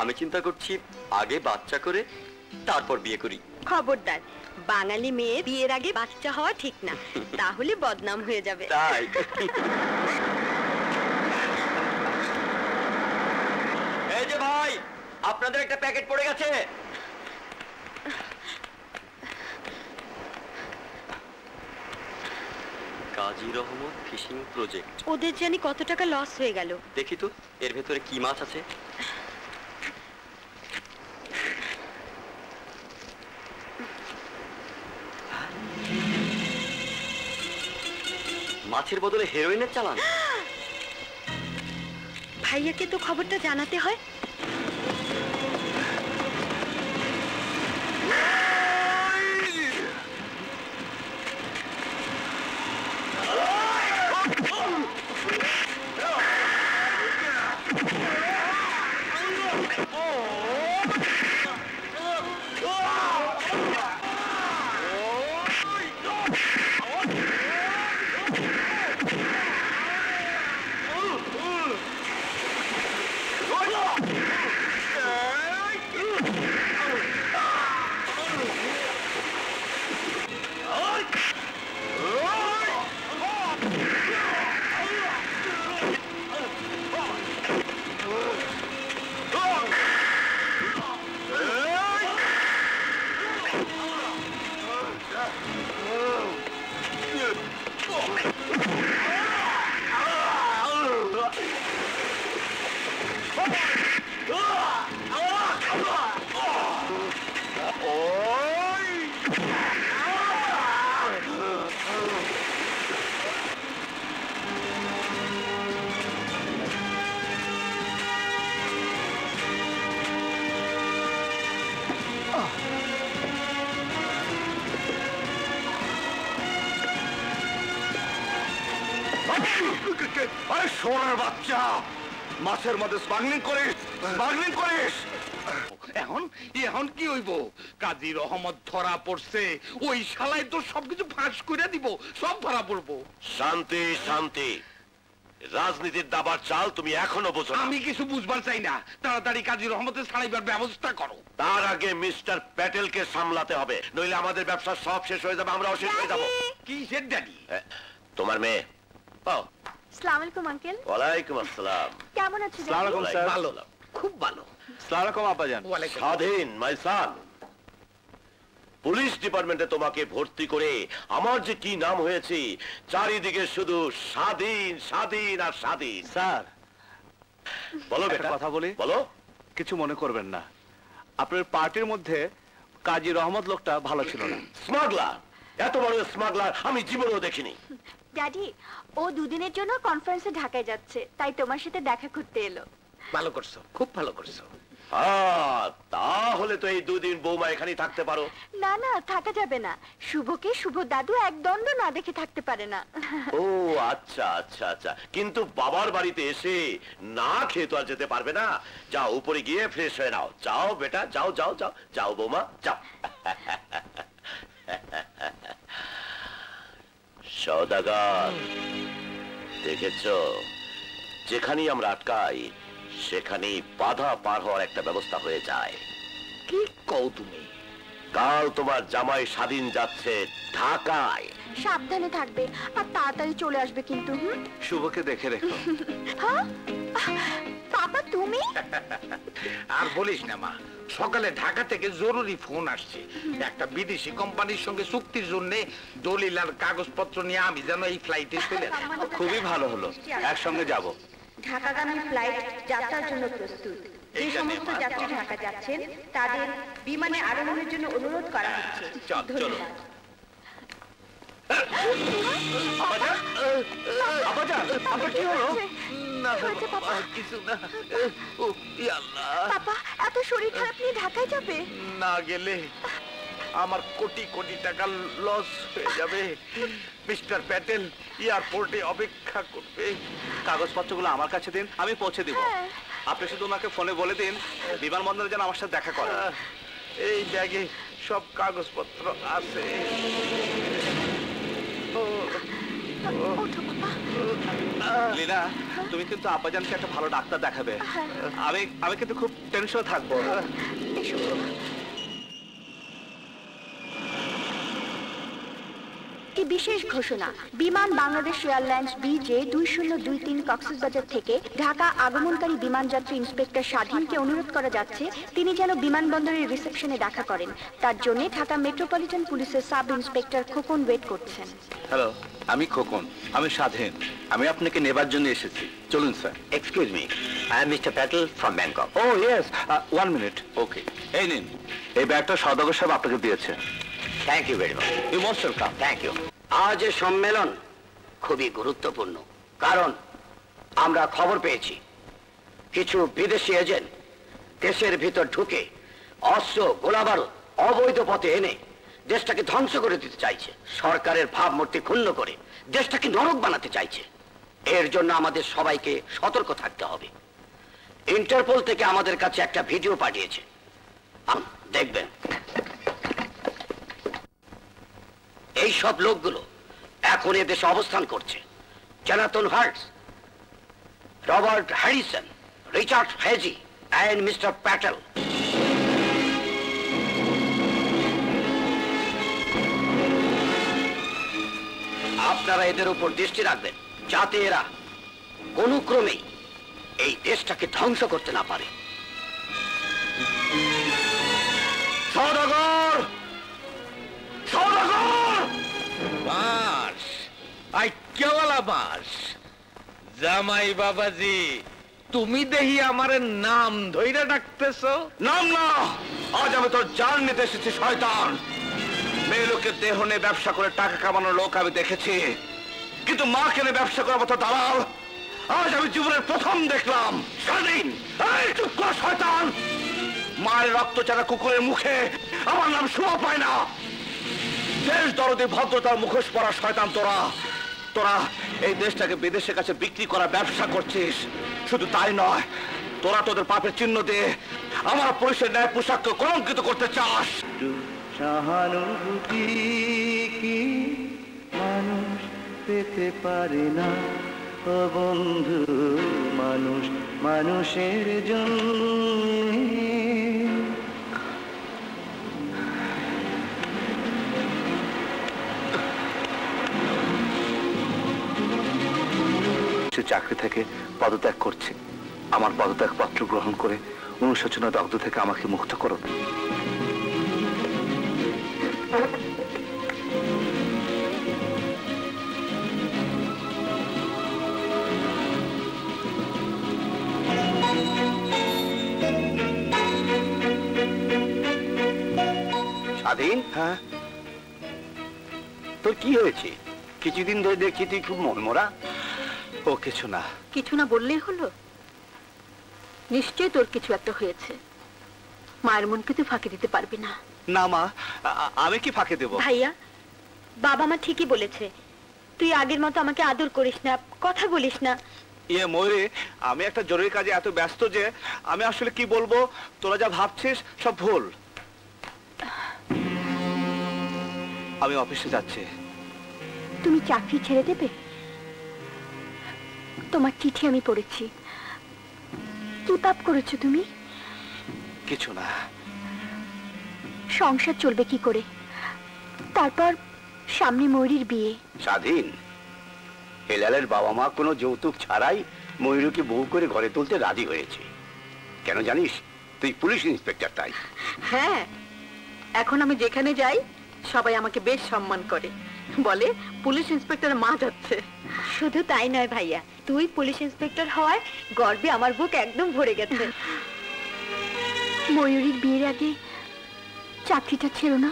আমি চিন্তা করছি আগে বাচ্চা করে তারপর বিয়ে করি। খবরদার বাঙালি মেয়ে বিয়ের আগে বাচ্চা হওয়া ঠিক না। তাহলে বদনাম হয়ে যাবে। তাই? এই যে ভাই আপনাদের একটা প্যাকেট পড়ে গেছে। কাজী রহমত ফিশিং প্রজেক্ট। ওদের জানি কত টাকা লস হয়ে গেল। দেখি তো এর ভেতরে কি মাছ আছে? মাছের বদলে হেরোইনের চালান। ভাইয়াকে তো খবরটা জানাতে হয়। আরে মাছের মধ্যে স্মাগলিং করিস স্মাগলিং করিস। এখন এখন কি হইব? কাজী রহমত ধরা পড়ছে ওই শালাই তো সবকিছু ফাঁস করে দিব সব ধরা পড়ব। শান্তি শান্তি। রাজনীতির দাবার চাল তুমি এখনও বোঝো আমি কিছু বুঝবার চাই না। তাড়াতাড়ি কাজী রহমতের ছাড়াইবার ব্যবস্থা করো। তার আগে মিস্টার প্যাটেলকে সামলাতে হবে নইলে আমাদের ব্যবসা সব শেষ হয়ে যাবে আমরাও শেষ হয়ে যাব। কি সে ড্যাডি? তোমার মেয়ে। ও সালাম আলাইকুম আঙ্কেল। ওয়ালাইকুম আসসালাম। কেমন আছো আসসালামু আলাইকুম, স্যার। ভালো খুব ভালো। সালামালাইকুম আব্বাজান। স্বাধীন মাই সান। পুলিশ ডিপার্টমেন্টে তোমাকে ভর্তি করে আমার যে কি নাম হয়েছে চারিদিকে শুধু স্বাধীন স্বাধীন আর স্বাধীন। স্যার বলো বেটা। কথা বলি। বলো। কিছু মনে করবেন না। আপনার পার্টির মধ্যে কাজী রহমত লোকটা ভালো ছিল না। স্মাগলার। এত বড় স্মাগলার আমি জীবনেও দেখিনি। ড্যাডি ও দুদিনের জন্য কনফারেন্সে ঢাকায় যাচ্ছে তাই তোমার সাথে দেখা করতে এলো। ভালো করছ খুব ভালো করছ। তাহলে তো এই দুদিন বৌমা এখানেই থাকতে পারো। না না থাকা যাবে না। শুভকে শুভ দাদু এক দণ্ড না দেখে থাকতে পারে না। ও আচ্ছা আচ্ছা আচ্ছা। কিন্তু বাবার বাড়িতে এসে না খেয়ে তো আর যেতে পারবে না। যাও উপরে গিয়ে ফ্রেশ হয়ে নাও। যাও বেটা যাও যাও যাও। যাও বৌমা যাও। সদাগর। দেখেছ? যেখানেই আমরা আটকাই, সেখানেই বাধা পার হওয়ার একটা ব্যবস্থা হয়ে যায়। কি কও তুমি? কাল তোমার জামাই স্বাধীন যাচ্ছে ঢাকায়। সাবধানে থাকবে আর তাড়াতাড়ি চলে আসবে কিন্তু শুভকে দেখে রেখো। হ্যাঁ? পাপা তুমি? আর বলিস না মা সকালে ঢাকা থেকে জরুরি ফোন আসছে। একটা বিদেশি কোম্পানির সঙ্গে চুক্তির জন্য দলিল আর কাগজপত্র নিয়ে আমি যেন এই ফ্লাইটে চলে খুবই ভালো হলো। একসঙ্গে যাব। ঢাকাগামী ফ্লাইট যাত্রার জন্য প্রস্তুত। যে সমস্ত যাত্রী ঢাকা যাচ্ছেন তাদের বিমানে আরোহণের জন্য অনুরোধ করা হচ্ছে। চলো। ধন্যবাদ। এত শরীর খারাপ নিয়ে ঢাকায় যাবে? না গেলে আমার কোটি কোটি টাকা লস হয়ে যাবে। মিস্টার প্যাটেল এয়ারপোর্টে অপেক্ষা করবে। কাগজপত্রগুলো আমার কাছে দিন আমি পৌঁছে দিব। হ্যাঁ। আপনি শুধু ওনাকে ফোনে বলে দিন বিমানবন্দরে যেন আমার সাথে দেখা করে এই ব্যাগে সব কাগজপত্র আছে। ও, ও, লীনা তুমি কিন্তু আব্বাজানকে একটা ভালো ডাক্তার দেখাবে। আমি আমি কিন্তু খুব টেনশন থাকব। একটি বিশেষ ঘোষণা। বিমান বাংলাদেশ এয়ারলাইন্স বিজে দুই শূন্য দুই তিন কক্সবাজার থেকে ঢাকা আগমনকারী বিমানযাত্রী ইন্সপেক্টর স্বাধীনকে অনুরোধ করা যাচ্ছে তিনি যেন বিমানবন্দরের রিসেপশনে দেখা করেন। তার জন্য ঢাকা মেট্রোপলিটন পুলিশের সাব ইন্সপেক্টর খোকন ওয়েট করছেন। হ্যালো আমি খোকন আমি স্বাধীন। আমি আপনাকে নেবার জন্য এসেছি। চলুন sir. Excuse me I am mister Patel from Bangkok oh yes one minute okay এই নিন। এই ব্যাগটা সদাগর সাহেব আপনাকে দিয়েছে। Thank you very much you most welcome thank you আজ সম্মেলন খুবই গুরুত্বপূর্ণ। কারণ আমরা খবর পেয়েছি, কিছু বিদেশি এজেন্ট দেশের ভিতর ঢুকে অস্ত্র, গোলাবারুদ, অবৈধ পথে এনে দেশটাকে ধ্বংস করে দিতে চাইছে। সরকারের ভাবমূর্তি ক্ষুণ্ণ করে দেশটাকে নরক বানাতে চাইছে। এর জন্য আমাদের সবাইকে সতর্ক থাকতে হবে। ইন্টারপোল থেকে আমাদের কাছে একটা ভিডিও পাঠিয়েছে। দেখবেন। এই সব লোকগুলো এখন এদেশে অবস্থান করছে। Jonathan Harts Robert Harrison Richard Hedgy and mister Patel আপনারা এদের উপর দৃষ্টি রাখবেন, যাতে এরা কোনো ক্রমেই এই দেশটাকে ধ্বংস করতে না পারে। বাস আই, কেওয়ালা বাস জামাই বাবাজি, তুমি দেখি আমার নাম ধইরা ডাকতেছ? নাম না, আজ আমি তোর জান নিতে এসেছি, শয়তান। মেয়ে লোকের দেহ নিয়ে ব্যবসা করে টাকা কামানোর লোক আমি দেখেছি। কিন্তু মা কেনে ব্যবসা করার মতো দালাল আজ আমি জীবনের প্রথম দেখলাম। স্বাধীন চুপ কর, শয়তান। মায়ের রক্ত চারা কুকুরের মুখে, আমার নাম শোভা পায় না। দেশ দরদি ভদ্রতার মুখোশ পরা শয়তান তোরা। তোরা এই দেশটাকে বিদেশের কাছে বিক্রি করা ব্যবসা করছিস। শুধু তাই নয়, তোরা তোদের পাপের চিহ্ন দিয়ে আমার পুলিশের ন্যায় পোশাককে কলঙ্কিত করতে চাস। সহানুভূতি কি মানুষ পেতে পারে না? ও বন্ধু, মানুষ, মানুষের জন্য সে চাকরি থেকে পদত্যাগ করছে। আমার পদত্যাগ পত্র গ্রহণ করে অনুশোচনা দগ্ধ থেকে আমাকে মুক্ত করো। স্বাধীন? হ্যাঁ। তোর কি হয়েছে? কিছুদিন ধরে দেখছি তুই খুব মনমরা। ও কিছু না। কিছু না বললেই হলো? নিশ্চয় তোর কিছু একটা হয়েছে। মায়ের মনকে তুই ফাঁকি দিতে পারবি না। না মা আমি কি ফাঁকে দেব? ভাইয়া বাবা মা ঠিকই বলেছে। তুই আগের মতো আমাকে আদর করিস না কথা বলিস না। ইয়ে ময়ূরে আমি একটা জরুরি কাজে এত ব্যস্ত যে আমি আসলে কি বলব? তোরা যা ভাবছিস সব ভুল। আমি অফিসে যাচ্ছি। তুমি চাকরি ছেড়ে দেবে? তোমার চিঠি আমি পড়েছি। কি পাপ করেছ তুমি? কিছু না। সংসার চলবে কি করে? তারপর সামনে ময়ূরীর বিয়ে। স্বাধীন। হেলালের বাবা মা কোনো যৌতুক ছাড়াই ময়ূরকে বউ করে ঘরে তুলতে রাজি হয়েছে। কেন জানিস? তুই পুলিশ ইন্সপেক্টর তাই। হ্যাঁ এখন আমি যেখানে যাই সবাই আমাকে বেশ সম্মান করে। বলে পুলিশ ইন্সপেক্টর মা যাচ্ছে। শুধু তাই নয় ভাইয়া তুই পুলিশ ইন্সপেক্টর হওয়ায় গর্বে আমার বুক একদম ভরে গেছে। ময়ূরীর বিয়ের আগে চাকরিটা ছিল না।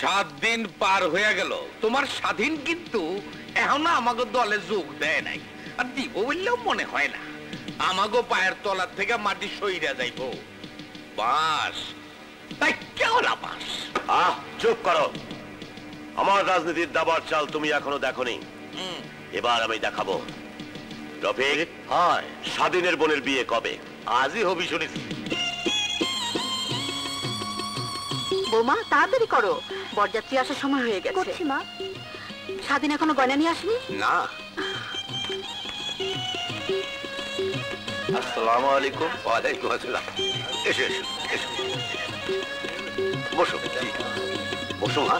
সাত দিন পার হয়ে গেল। তোমার স্বাধীন কিন্তু এখনও আমাকে দলে যোগ দেয় নাই। আর দিব বললেও মনে হয় না। আমাগো পায়ের তলার থেকে মাটি সইরা যাইব। বাস। কেওলা বাস। আহ চুপ করো। আমার রাজনীতির দাবার চাল তুমি এখনও দেখনি। এবার আমি দেখাবো। রফিক হয়। স্বাধীনের বোনের বিয়ে কবে? আজই হবি শুনেছি। বৌমা তাড়াতাড়ি করো। বরযাত্রী আসার সময় হয়ে গেছে। করছি মা? স্বাধীন এখনও গয়না নিয়ে আসেনি? না। আসসালামু আলাইকুম ওয়ালাইকুম আসসালাম। এসো এসো এসো। বসো বসো মা।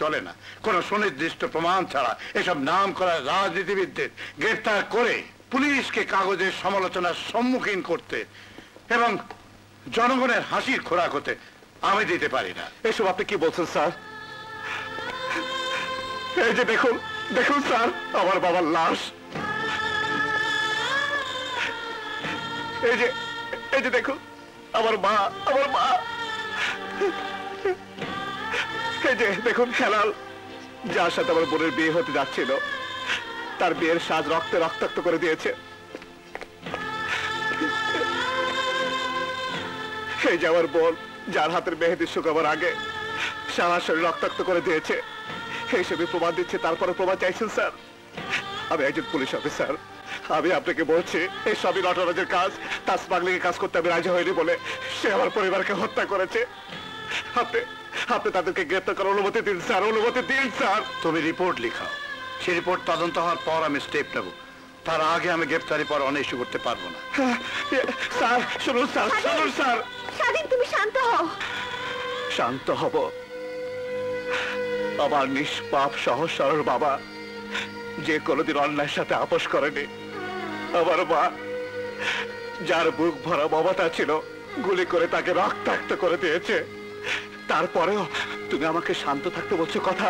চলে না। কোন সুনির্দিষ্ট প্রমাণ ছাড়া এসব নাম করা রাজনীতিবিদদের গ্রেফতার করে পুলিশকে কাগজের সমালোচনার সম্মুখীন করতে এবং জনগণের হাসির খোরাক হতে আমি দিতে পারি না। এসব আপনি কি বলছেন, স্যার? এই যে দেখুন দেখুন, স্যার, আমার বাবার লাশ। এই যে এই যে দেখুন, আমার মা আমার মা। এই যে, দেখুন, খেলাল। যার সাথে আমার বোনের বিয়ে হতে যাচ্ছিল, তার বিয়ের সাজ রক্তে রক্তাক্ত করে দিয়েছে। এই যে আমার বোন, যার হাতের মেহেদি শুকাবার আগে সারা শরীর রক্তাক্ত করে দিয়েছে। সবই প্রমাণ দিচ্ছে তারপরে প্রমাণ চাইছেন, স্যার। আমি একজন পুলিশ অফিসার। আমি আপনাকে বলছি, এই সবই নটরাজের কাজ। তার স্মাগলিং কাজ করতে আমি রাজি হয়নি বলে সে আমার পরিবারকে হত্যা করেছে। আপনি আপনি তাদেরকে গ্রেপ্তার করার অনুমতি দিন স্যার অনুমতি দিন স্যার। তুমি রিপোর্ট লিখাও সেই রিপোর্ট তদন্ত হওয়ার পর আমি স্টেপ নেব। তার আগে আমি গ্রেপ্তারি পর অনেক ইস্যু করতে পারব না। স্যার শুনুন স্যার শুনুন স্যার। স্বাধীন তুমি শান্ত হও। শান্ত হব। আমার নিষ্পাপ সহজ সরল বাবা যে কোনোদিন অন্যায়ের সাথে আপোষ করেনি। আমার মা যার বুক ভরা মমতা ছিল গুলি করে তাকে রক্তাক্ত করে দিয়েছে। তারপরেও তুমি আমাকে শান্ত থাকতে বলছো কথা?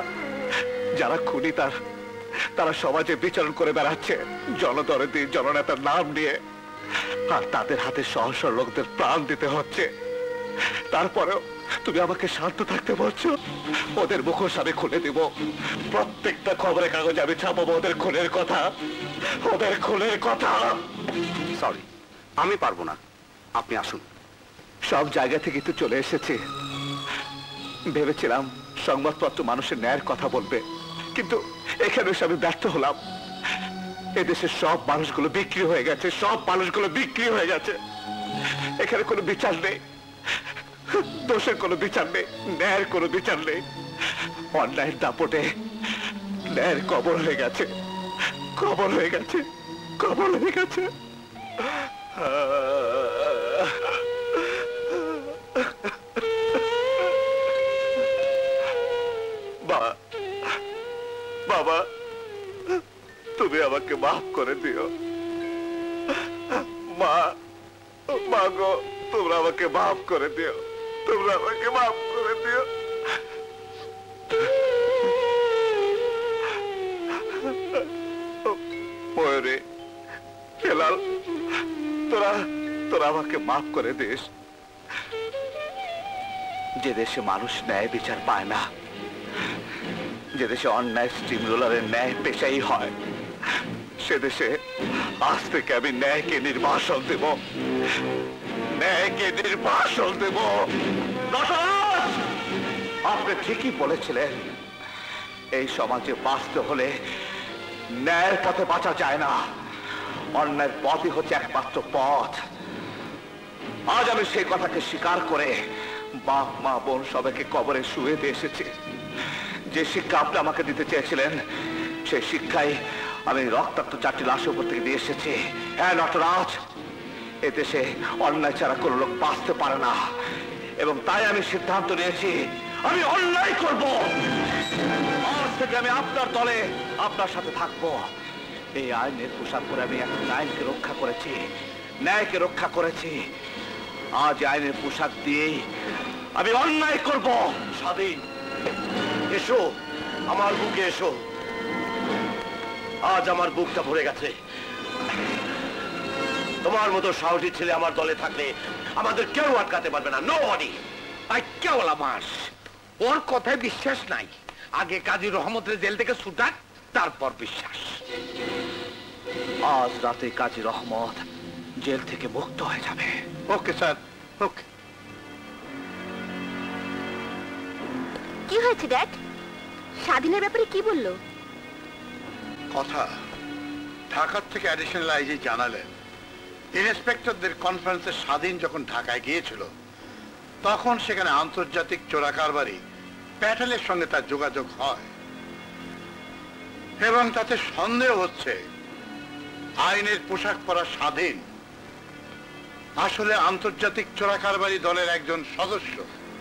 যারা খুনি তার তারা সমাজে বিচরণ করে বেড়াচ্ছে জনদরদি জননেতার নাম নিয়ে। আর তাদের হাতে সহসর লোকদের প্রাণ দিতে হচ্ছে। তারপরেও তুমি আমাকে শান্ত থাকতে বলছো? ওদের মুখোশ আমি খুলে দিব। প্রত্যেকটা খবরের কাগজে আমি ছাপাবো ওদের খুনের কথা। ওদের খুনের কথা! সরি আমি পারব না। আপনি আসুন। সব জায়গা থেকে তো চলে এসেছি। ভেবেছিলাম সংবাদপত্র মানুষের ন্যায়ের কথা বলবে, কিন্তু এখানে আমি ব্যর্থ হলাম। এদেশের সব মানুষগুলো বিক্রি হয়ে গেছে, সব মানুষগুলো বিক্রি হয়ে গেছে। এখানে কোনো বিচার নেই, দোষের কোনো বিচার নেই, ন্যায়ের কোনো বিচার নেই। অন্যায়ের দাপটে ন্যায়ের কবর হয়ে গেছে, কবর হয়ে গেছে, কবর হয়ে গেছে। বাবা বাবা, তুমি আমাকে মাফ করে দিও। মা মা গো, তোমরা আমাকে মাফ করে দিও। তোমরা আমাকে মাফ করে দিও। ময়ূরে, হেলাল, তোরা তোরা আমাকে মাফ করে দিস। যে দেশে মানুষ ন্যায় বিচার পায় না যে দেশে অন্যায় স্টিম রোলারের ন্যায় পেশাই হয়, সে দেশে আজ থেকে আমি ন্যায়কে নির্বাসন দেব। ন্যায়কে নির্বাসন দেব। আপনি ঠিকই বলেছিলেন, এই সমাজে বাঁচতে হলে ন্যায়ের পথে বাঁচা যায় না। অন্যায়ের পথই হচ্ছে একমাত্র পথ। আজ আমি সেই কথাকে স্বীকার করে বাপ মা বোন সবাইকে কবরে শুয়ে দিয়ে এসেছি। যে শিক্ষা আপনি আমাকে দিতে চেয়েছিলেন, সেই শিক্ষায় আমি রক্তাক্ত চারটি লাশের উপর থেকে দিয়ে এসেছি। হ্যাঁ নটরাজ, এদেশে অন্যায় ছাড়া কোনো লোক বাঁচতে পারে না। এবং তাই আমি সিদ্ধান্ত নিয়েছি, আমি অন্যায় করব। আজ থেকে আমি আপনার দলে আপনার সাথে থাকব। এই আইনের পোশাক পরে আমি এখন আইনকে রক্ষা করেছি, ন্যায়কে রক্ষা করেছি। আজ আইনের পোশাক দিয়েই আমি অন্যায় করব। স্বাধীন। এসো, আমার বুকে এসো। আজ আমার বুকটা ভরে গেছে। তোমার মতো সাহসী ছেলে আমার দলে থাকলে আমাদের কেউ আটকাতে পারবে না। নো বডি কেওলা মাস ওর কথায় বিশ্বাস নাই। আগে কাজী রহমতের জেল থেকে ছুটাক, তারপর বিশ্বাস। আজ রাতে কাজী রহমত জেল থেকে মুক্ত হয়ে যাবে। Okay, sir. ওকে। কি হয়েছে ড্যাড? স্বাধীনের ব্যাপারে কি বলল? কথা। ঢাকার থেকে অ্যাডিশনাল আইজি জানালেন ইন্সপেক্টরদের কনফারেন্সে স্বাধীন যখন ঢাকায় গিয়েছিল তখন সেখানে আন্তর্জাতিক চোরাকারবারি প্যাটেলের সঙ্গে তার যোগাযোগ হয়। এবং তাতে সন্দেহ হচ্ছে আইনের পোশাক পরা স্বাধীন আসলে আন্তর্জাতিক চোরাকারবারি দলের একজন সদস্য।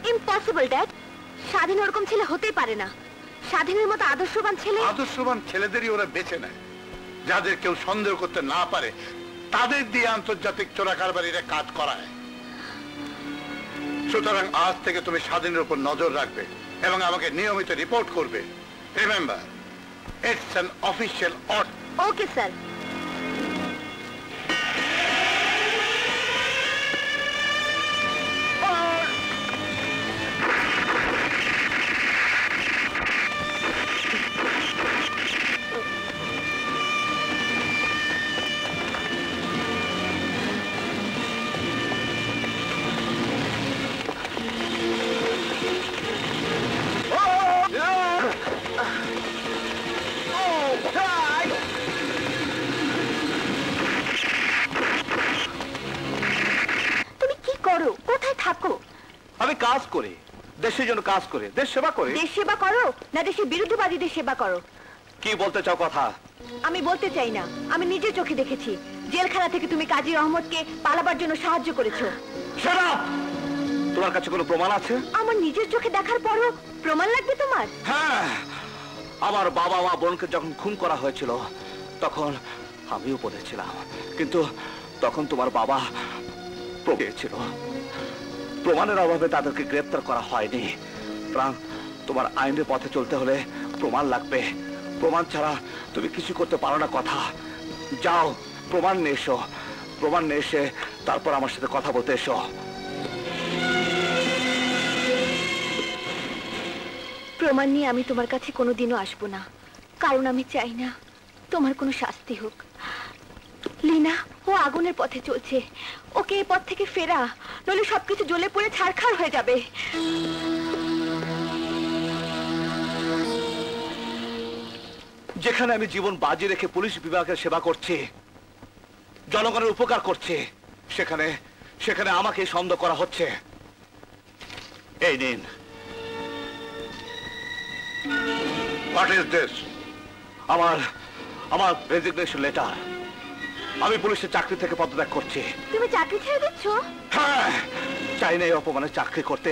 Impossible dad. স্বাধীন ওরকম ছেলে হতেই পারে না। স্বাধীনের মতো আদর্শবান ছেলে আদর্শবান ছেলেদেরই ওরা বেছে নেয়। যাদের কেউ সন্দেহ করতে না পারে তাদের দিয়ে আন্তর্জাতিক চোরা চোরাকারবারিরা কাজ করায়। সুতরাং আজ থেকে তুমি স্বাধীনের উপর নজর রাখবে এবং আমাকে নিয়মিত রিপোর্ট করবে। Remember it's an official order okay sir কাজ করে দেশ সেবা করে? দেশ সেবা করো না দেশের বিরুদ্ধবাদীদের সেবা করো? কি বলতে চাও কথা? আমি বলতে চাই না আমি নিজের চোখে দেখেছি। জেলখানা থেকে তুমি কাজী আহমদকে পালাবার জন্য সাহায্য করেছ। তোমার কাছে কোনো প্রমাণ আছে? আমার নিজের চোখে দেখার পরও প্রমাণ লাগবে তোমার? হ্যাঁ আমার বাবা মা বোনকে যখন খুন করা হয়েছিল তখন আমিও ছিলাম কিন্তু তখন তোমার বাবা ছিল প্রমাণের অভাবে তাদেরকে গ্রেপ্তার করা হয়নি। প্রাণ, তোমার আইনের পথে চলতে হলে প্রমাণ লাগবে। প্রমাণ ছাড়া তুমি কিছু করতে পারো না কথা। যাও, প্রমাণ নিয়ে এসো। প্রমাণ নিয়ে এসে তারপর আমার সাথে কথা বলতে এসো। প্রমাণ নিয়ে আমি তোমার কাছে কোনোদিনও আসব না। কারণ আমি চাই না তোমার কোনো শাস্তি হোক। লিনা, ও আগুনের পথে চলছে। ওকে এই পথ থেকে ফেরা, নইলে সবকিছু জ্বলে পড়ে ছারখার হয়ে যাবে। যেখানে আমি জীবন বাজি রেখে পুলিশ বিভাগের সেবা করছি জনগণের উপকার করছি সেখানে সেখানে আমাকে সন্দেহ করা হচ্ছে। এই নিন। হোয়াট ইজ দিস আমার আমার রেজিগনেশন লেটার আমি পুলিশের চাকরি থেকে পদত্যাগ করছি। তুমি চাকরি ছেড়ে দিচ্ছ? হ্যাঁ চাই না এই অপমানে চাকরি করতে।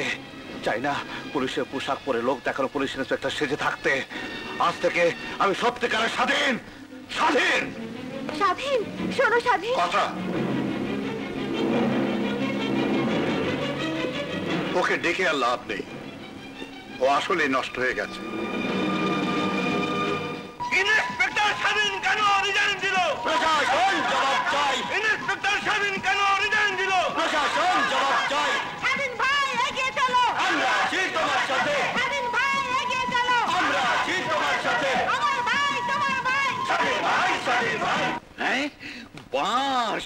চাই না পুলিশের পোশাক পরে লোক দেখানো পুলিশ ইন্সপেক্টর সেজে থাকতে। আজ থেকে আমি সত্যিকারের স্বাধীন! স্বাধীন! স্বাধীন? শোনো স্বাধীন। কথা। ওকে ডেকে আর লাভ নেই। ও আসলে নষ্ট হয়ে গেছে। ইন্সপেক্টর স্বাধীন কেন রিজাইন দিল? প্রশাসন জবাব চাই। ইন্সপেক্টর স্বাধীন কেন রিজাইন দিল? প্রশাসন জবাব চাই স্বাধীন ভাই এগিয়ে চলো আমরা আছি তোমার সাথে। স্বাধীন ভাই এগিয়ে চলো। আমরা আছি তোমার সাথে। আমার ভাই তোমার ভাই। স্বাধীন ভাই স্বাধীন ভাই। হ্যাঁ? বাঁশ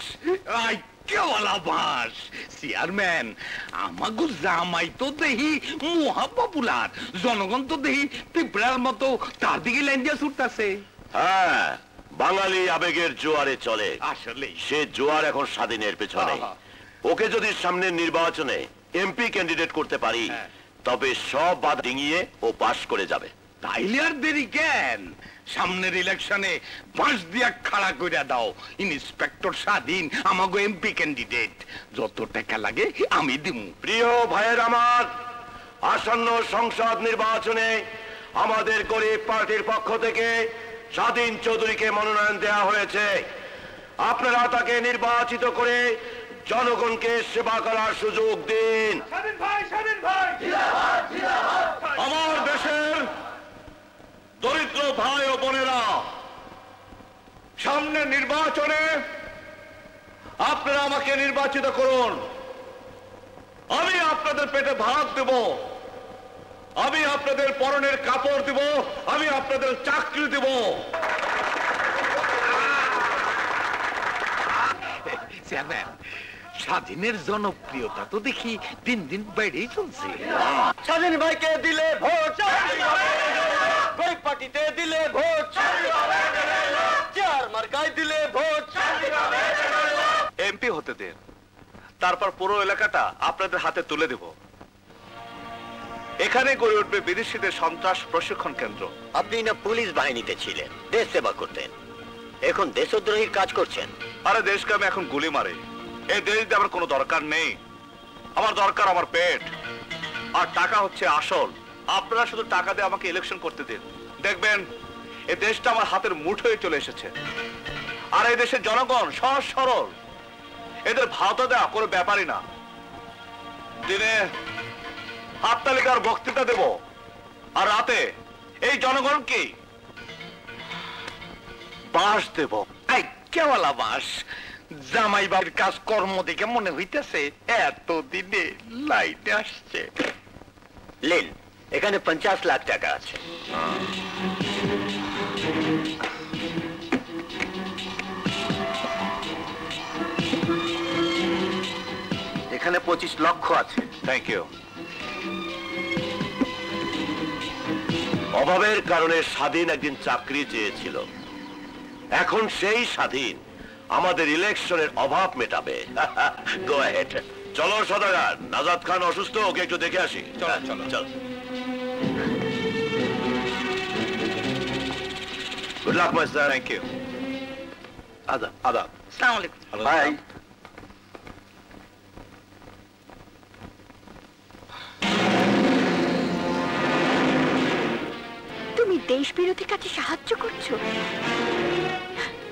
আই কেওয়ালা বাঁশ চেয়ারম্যান আমাগো জামাই তো দেহি মহা পপুলার জনগণ তো দেহি পিঁপড়ার মতো। তার দিকে লাইন দিয়ে ছুটতাছে। হ্যাঁ বাঙালি আবেগের জোয়ারে চলে। আসলে সে জোয়ার এখন স্বাধীনের পেছনে। ওকে যদি সামনের নির্বাচনে এমপি ক্যান্ডিডেট করতে পারি। হ্যাঁ। তবে সব বাদ ডিঙিয়ে ও পাশ করে যাবে। তাইলে আর দেরি কেন? সামনের ইলেকশনে বাঁশ দিয়া খাড়া কইরা দাও। ইন্সপেক্টর স্বাধীন আমাগো এমপি ক্যান্ডিডেট যত টাকা লাগে আমি দিমু। প্রিয় ভাইয়ের আমার আসন্ন সংসদ নির্বাচনে আমাদের গরিব পার্টির পক্ষ থেকে স্বাধীন চৌধুরীকে মনোনয়ন দেওয়া হয়েছে। আপনারা তাকে নির্বাচিত করে জনগণকে সেবা করার সুযোগ দিন। আমার দেশের দরিদ্র ভাই ও বোনেরা সামনে নির্বাচনে আপনারা আমাকে নির্বাচিত করুন। আমি আপনাদের পেটে ভাত দেব আমি আপনাদের পরনের কাপড় দেব আমি আপনাদের চাকরি দেব। চেয়ারম্যান স্বাধীনের জনপ্রিয়তা তো দেখি দিন দিন বেড়েই চলছে। স্বাধীন ভাইকে দিলে ভোট গরিব পার্টিতে দিলে ভোট চেয়ার মার্কায় দিলে ভোট। এমপি হতে দেন তারপর পুরো এলাকাটা আপনাদের হাতে তুলে দেব। এখানে গড়ে উঠবে বিদেশিদের সন্ত্রাস প্রশিক্ষণ কেন্দ্র। আপনি না পুলিশ বাহিনীতে ছিলেন দেশ সেবা করতেন। এখন দেশদ্রোহীর কাজ করছেন। আরে দেশকে আমি এখন গুলি মারে। দেশ দিয়ে আমার কোনো দরকার নেই। আমার দরকার আমার পেট। আর টাকা হচ্ছে আসল। আপনারা শুধু টাকা দিয়ে আমাকে ইলেকশন করতে দিন। দেখবেন দেশটা আমার হাতের চলে এসেছে। আর এই দেশের জনগণ সহজ সরল। এদের দেওয়া কোনো ব্যাপারই না। দিনে হাত তালিকার বক্তৃতা দেব। আর রাতে এই জনগণকে বাস দেব। কেওয়ালা বাস। জামাই বাড়ির কাজ কর্ম দেখে মনে হইতেছে এতদিনে লাইটে আসছে। লেন, এখানে পঞ্চাশ লাখ টাকা আছে। এখানে পঁচিশ লক্ষ আছে। থ্যাংক ইউ অভাবের কারণে স্বাধীন একদিন চাকরি চেয়েছিল। এখন সেই স্বাধীন। আমাদের ইলেকশনের অভাব মেটাবে। গো হেড চলো সদাগার। নাজাদ খান অসুস্থ ওকে একটু দেখে আসি। চলো চলো। চল। Good luck my sir thank you আদাব আদাব আসসালামু আলাইকুম বাই তুমি দেশ বিরোধী কাজে সাহায্য করছ?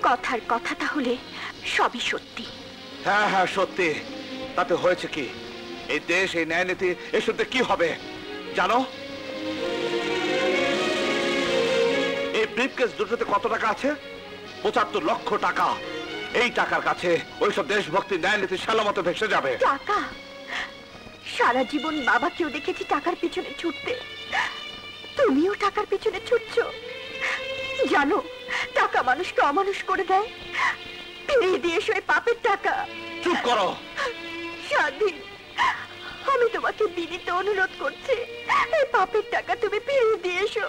কথার কথা তাহলে সবই সত্যি। হ্যাঁ হ্যাঁ সত্যি। তাতে হয়েছে কি? এই দেশ এই ন্যায় নীতি এসবতে কি হবে? জানো? এই ব্রিফকেস দুটোতে কত টাকা আছে? পঁচাত্তর লক্ষ টাকা। এই টাকার কাছে ওইসব দেশভক্তি ন্যায় নীতি সালামতো ভেসে যাবে। টাকা? সারা জীবন বাবাকেও দেখেছি টাকার পিছনে ছুটতে। তুমিও টাকার পিছনে ছুটছো। জানো টাকা মানুষকে অমানুষ করে দেয়। ফিরিয়ে দিয়ে এসো এই পাপের টাকা। চুপ করো। স্বাধীন আমি তোমাকে বিনীত অনুরোধ করছি এই পাপের টাকা তুমি ফিরিয়ে দিয়ে এসো।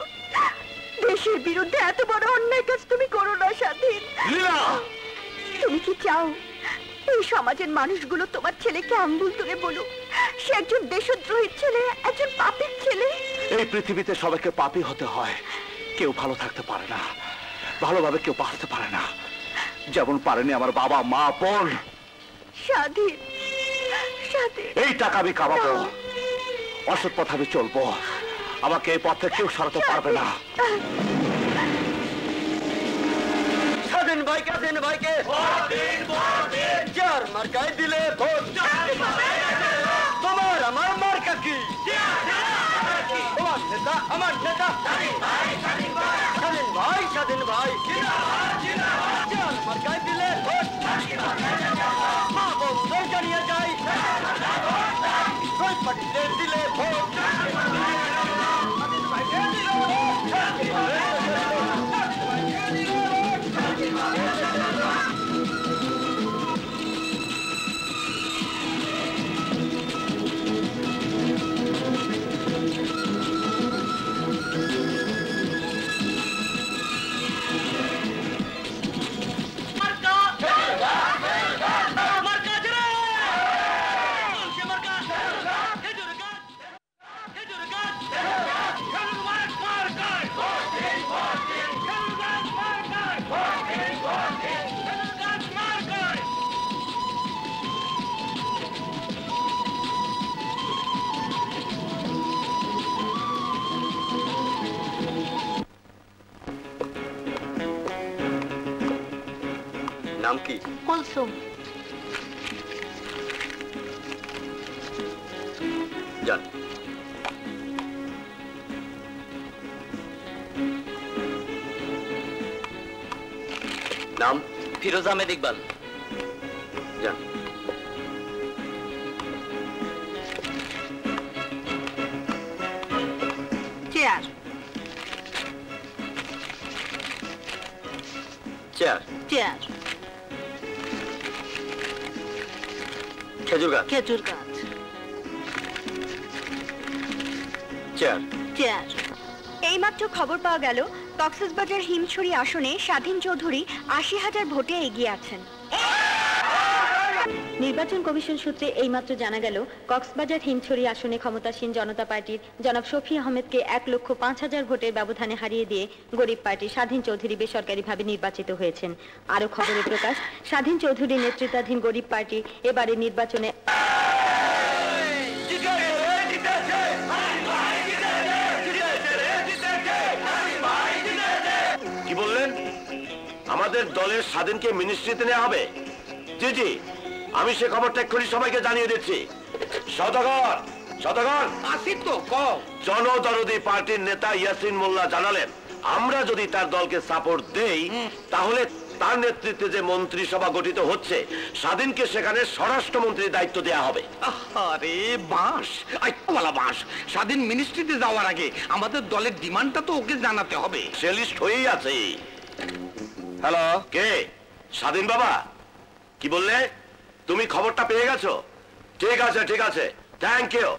দেশের বিরুদ্ধে এত বড় অন্যায় কাজ তুমি করো না স্বাধীন। তুমি কি চাও এই সমাজের মানুষগুলো তোমার ছেলেকে আঙ্গুল তুলে বলুক? সে একজন দেশদ্রোহীর ছেলে একজন পাপের ছেলে। এই পৃথিবীতে সবাইকে পাপী হতে হয়। কেউ ভালো থাকতে পারে না। ভালোভাবে কেউ বাঁচতে পারে না। যেমন পারেনি আমার বাবা মা বোন। স্বাধীন। এই টাকা আমি কামাবো। অসৎ পথে আমি চলবো। আমাকে এই পথে কেউ সরাতে পারবে না। স্বাধীন ভাইকে স্বাধীন ভাইকে। যার মার্কায় দিলে ভোট। তোমার নেতা আমার নেতা স্বাধীন ভাই স্বাধীন ভাই যার মার্কায় দিলে ভোট মা বন্ধ জানিয়ে যাই পার্টিতে দিলে ভোট নাম কি কুলসুম জান নাম ফিরোজ আহমেদ ইকবাল জান চেয়ার চেয়ার খেজুর গাছ? খেজুর গাছ। চেয়ার। চেয়ার। এইমাত্র খবর পাওয়া গেল কক্সবাজার হিমছড়ি আসনে স্বাধীন চৌধুরী আশি হাজার ভোটে এগিয়ে আছেন। নির্বাচন কমিশন সূত্রে এইমাত্র জানা গেল, কক্সবাজার হিমছড়ি আসনে ক্ষমতাসীন জনতা পার্টির জনাব শফি আহমেদকে এক লক্ষ পাঁচ হাজার ভোটের ব্যবধানে হারিয়ে দিয়ে গরিব পার্টি স্বাধীন চৌধুরী বেসরকারিভাবে নির্বাচিত হয়েছেন। আরও খবরে প্রকাশ, স্বাধীন চৌধুরীর নেতৃত্বাধীন গরিব পার্টি এবারে নির্বাচনে আমাদের দলের স্বাধীনকে মিনিস্ট্রিতে নেওয়া হবে? জি জি। আমি সে খবরটা এক্ষুনি সবাইকে জানিয়ে দিচ্ছি। সদাগর সদাগর। আসি তো কও। জনদরদি পার্টির নেতা ইয়াসিন মোল্লা জানালেন আমরা যদি তার দলকে সাপোর্ট দেই তাহলে তার নেতৃত্বে যে মন্ত্রিসভা গঠিত হচ্ছে স্বাধীনকে সেখানে স্বরাষ্ট্রমন্ত্রীর দায়িত্ব দেওয়া হবে। আরে বাস আইকওয়ালা বাস স্বাধীন মিনিস্ট্রিতে যাওয়ার আগে আমাদের দলের ডিমান্ডটা তো ওকে জানাতে হবে। সে লিস্ট হয়েই আছে। হ্যালো কে? স্বাধীন বাবা? কি বললে? তুমি খবরটা পেয়ে গেছো? ঠিক আছে ঠিক আছে। থ্যাংক ইউ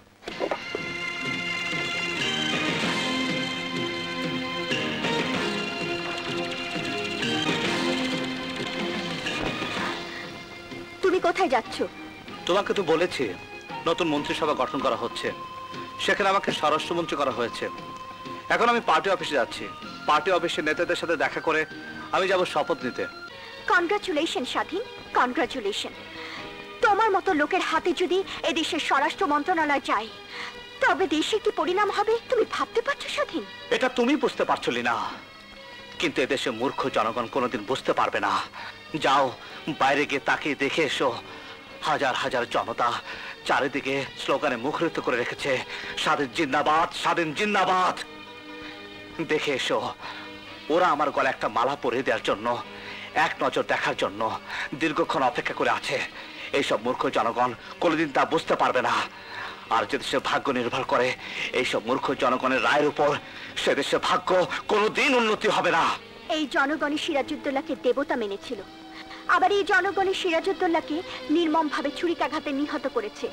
তুমি কোথায় যাচ্ছ? তোমাকে তো বলেছি নতুন মন্ত্রিসভা গঠন করা হচ্ছে। সেখানে আমাকে স্বরাষ্ট্রমন্ত্রী করা হয়েছে। এখন আমি পার্টি অফিসে যাচ্ছি। পার্টি অফিসের নেতাদের সাথে দেখা করে আমি যাব শপথ নিতে। কনগ্রাচুলেশন স্বাধীন। কনগ্রাচুলেশন তোমার মতো লোকের হাতে যদি এদেশের স্বরাষ্ট্র মন্ত্রণালয় যায় তবে দেশে কি পরিণাম হবে? তুমি ভাবতে পারছ স্বাধীন? এটা তুমি বুঝতে পারছ না কিন্তু এদেশে মূর্খ জনগণ কোনোদিন বুঝতে পারবে না। যাও, বাইরে গিয়ে তাকিয়ে দেখে এসো। হাজার হাজার জনতা চারিদিকে স্লোগানে মুখরিত করে রেখেছে, স্বাধীন জিন্দাবাদ স্বাধীন জিন্দাবাদ। দেখে এসো, ওরা আমার গলে একটা মালা পরিয়ে দেওয়ার জন্য, এক নজর দেখার জন্য দীর্ঘক্ষণ অপেক্ষা করে আছে। এইসব মূর্খ জনগণ কোনোদিন তা বুঝতে পারবে না। আর যে দেশের ভাগ্য নির্ভর করে, এইসব মূর্খ জনগণের রায়ের উপর সে দেশের ভাগ্য কোনোদিন উন্নতি হবে না। এই জনগণই সিরাজউদ্দৌলাকে দেবতা মেনেছিল। আবার এই জনগণই সিরাজউদ্দৌলাকে নির্মমভাবে ছুরিকাঘাতে নিহত করেছে।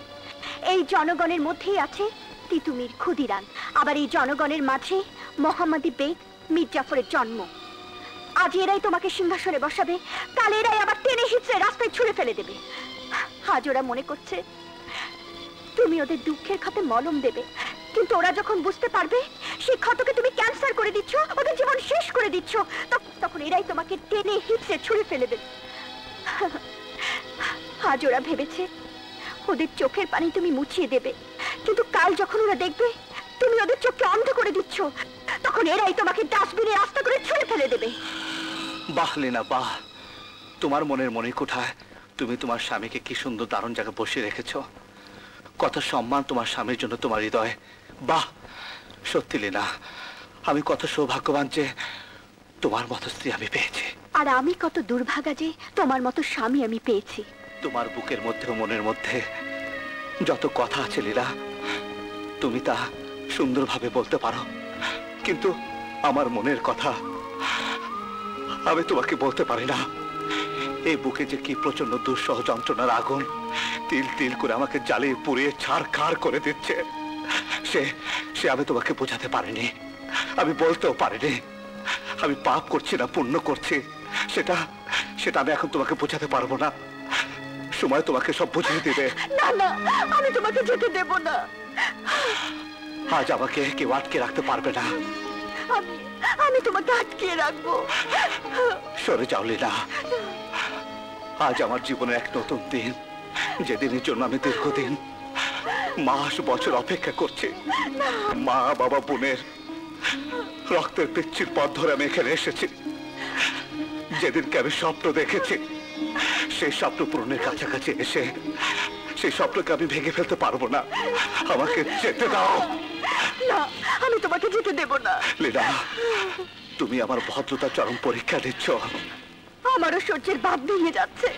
এই জনগণের মধ্যেই আছে তিতুমির ক্ষুদিরান আবার এই জনগণের মাঝে মোহাম্মদী বেগ মীর জাফরের জন্ম। আজ এরাই তোমাকে সিংহাসনে বসাবে, কাল এরাই আবার টেনে হিচড়ে রাস্তায় ছুঁড়ে ফেলে দেবে। আজ ওরা মনে করছে তুমি ওদের দুঃখের ক্ষতে মলম দেবে। কিন্তু ওরা যখন বুঝতে পারবে, সেই ক্ষতকে তুমি ক্যান্সার করে দিচ্ছ, ওদের জীবন শেষ করে দিচ্ছ তখন এরাই তোমাকে টেনে হিচড়ে ছুঁড়ে ফেলে দেবে। আজ ওরা ভেবেছে, ওদের চোখের পানি তুমি মুছিয়ে দেবে। কিন্তু কাল যখন ওরা দেখবে, তুমি ওদের চোখকে অন্ধ করে দিচ্ছ, তখন এরাই তোমাকে ডাস্টবিনে রাস্তা করে ছুঁড়ে ফেলে দেবে। বাহ, লীনা, বাহ। তোমার মনের মনে কোঠায় তুমি তোমার স্বামীকে কি সুন্দর দারুণ জায়গায় বসিয়ে রেখেছ? কত সম্মান তোমার স্বামীর জন্য তোমার হৃদয়। বাহ সত্যি লীনা আমি কত সৌভাগ্যবান যে তোমার মতো স্ত্রী আমি পেয়েছি। আর আমি কত দুর্ভাগা যে তোমার মতো স্বামী আমি পেয়েছি। তোমার বুকের মধ্যে মনের মধ্যে যত কথা আছে লীলা তুমি তা সুন্দরভাবে বলতে পারো। কিন্তু আমার মনের কথা আমি তোমাকে বলতে পারি না। এই বুকে যে কি প্রচণ্ড দুঃসহ যন্ত্রণার আগুন তিল তিল করে আমাকে জ্বালিয়ে পুড়িয়ে ছাড় খাড় করে দিচ্ছে। সে সে আমি তোমাকে বোঝাতে পারিনি আমি বলতেও পারিনি আমি পাপ করছি না পুণ্য করছি সেটা সেটা আমি এখন তোমাকে বোঝাতে পারব না। সময় তোমাকে সব বুঝিয়ে দিবে। না না আমি তোমাকে যেতে দেব না। আজ আমাকে কেউ আটকে রাখতে পারবে না। আমি আমি তোমাকে আটকে রাখব। সরে যাও, লীলা। আজ আমার জীবনের এক নতুন দিন। যেদিনের জন্য আমি দীর্ঘদিন, মাস, বছর অপেক্ষা করছি। মা, বাবা, বোনের রক্তের পিচ্ছির পথ ধরে আমি এখানে এসেছি। যেদিনকে আমি স্বপ্ন দেখেছি, সেই স্বপ্ন পূরণের কাছাকাছি এসে সেই স্বপ্নকে আমি ভেঙে ফেলতে পারব না। আমাকে যেতে দাও। না আমি তোমাকে যেতে দেব না। লীলা তুমি আমার ভদ্রতা চরম পরীক্ষা দিচ্ছ। আমারও সহ্যের বাদ ভেঙে যাচ্ছে।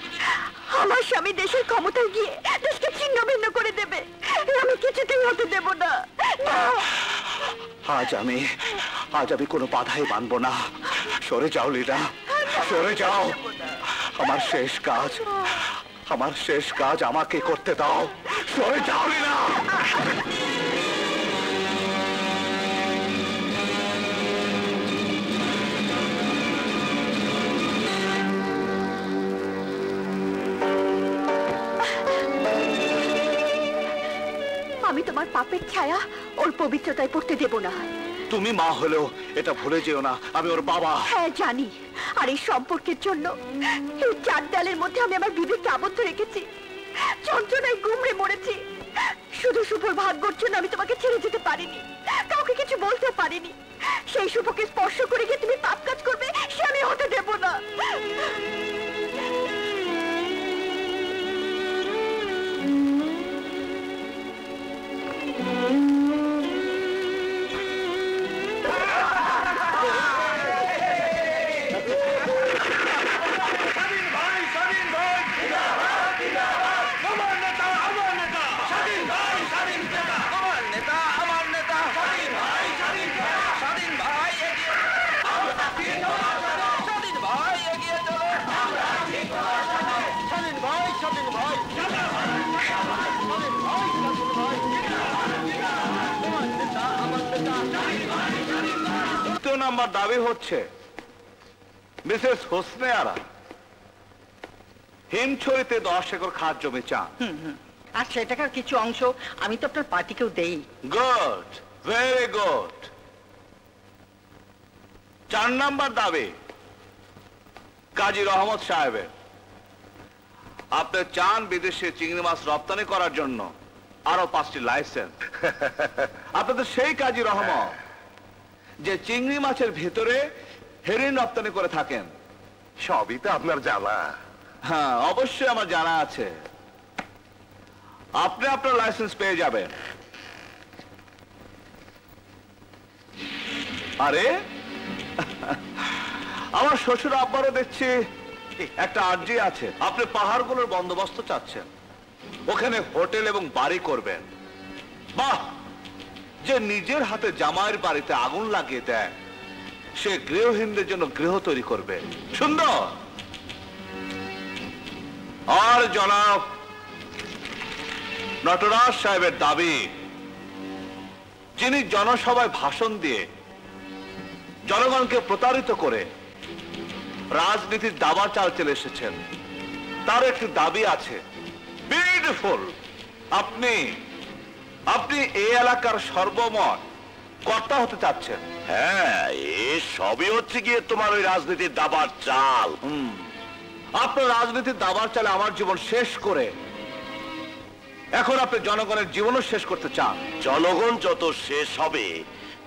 আমার স্বামী দেশের ক্ষমতায় গিয়ে দেশকে ছিন্ন ভিন্ন করে দেবে। আমি কিছুতেই হতে দেব না। না। আজ আমি আজ আমি কোনো বাধাই মানবো না। সরে যাও লীলা সরে যাও। আমার শেষ কাজ। আমার শেষ কাজ আমাকে করতে দাও। সরে যাও, লীলা! আমি তোমার পাপের ছায়া ওর পবিত্রতায় পড়তে দেব না। তুমি মা হলেও এটা ভুলে যেও না, আমি ওর বাবা। হ্যাঁ জানি। আর এই সম্পর্কের জন্য এই চার ডালের মধ্যে আমি আমার বিবেককে আবদ্ধ রেখেছি। যন্ত্রণায় গুমড়ে মরেছি। শুধু শুভর ভাগ্যর জন্য আমি তোমাকে ছেড়ে যেতে পারিনি। কাউকে কিছু বলতে পারিনি। সেই শুভকে স্পর্শ করে গিয়ে তুমি পাপ কাজ করবে, সে আমি হতে দেব না। দ্বিতীয় নাম্বার দাবি হচ্ছে মিসেস হোসনে আরা হিমছড়িতে দশ একর খাস জমি চান। আর সেই টাকার কিছু অংশ আমি তো আপনার পার্টিকেও দেই। Good very good. চার নাম্বার দাবি কাজী রহমত সাহেবের। আপনি চান বিদেশে চিংড়ি মাছ রপ্তানি করার জন্য আরও পাঁচটি লাইসেন্স। আপনাদের সেই কাজী রহমত। যে চিংড়ি মাছের ভেতরে হেরিন রপ্তানি করে থাকেন। সবই তো আপনার জানা। হ্যাঁ অবশ্যই আমার জানা আছে। আপনি আপনার লাইসেন্স পেয়ে যাবেন। আরে আমার শ্বশুর আব্বারও দেখছি একটা আর্জি আছে। আপনি পাহাড়গুলোর বন্দোবস্ত চাচ্ছেন। ওখানে হোটেল এবং বাড়ি করবেন। বাহ! যে নিজের হাতে জামাইয়ের বাড়িতে আগুন লাগিয়ে দেয়, সে গৃহহীনদের জন্য গৃহ তৈরি করবে। সুন্দর? আর জনাব নটরাজ সাহেবের দাবি, যিনি জনসভায় ভাষণ দিয়ে জনগণকে প্রতারিত করে রাজনীতির দাবা চাল চলে এসেছেন, তার একটি দাবি আছে। বিউটিফুল আপনি আপনি এই এলাকার সর্বমত কর্তা হতে চাচ্ছেন। হ্যাঁ এ সবই হচ্ছে গিয়ে তোমার ওই রাজনীতির দাবার চাল। আপনার রাজনীতির দাবার চালে আমার জীবন শেষ করে এখন আপনি জনগণের জীবনও শেষ করতে চান। জনগণ যত শেষ হবে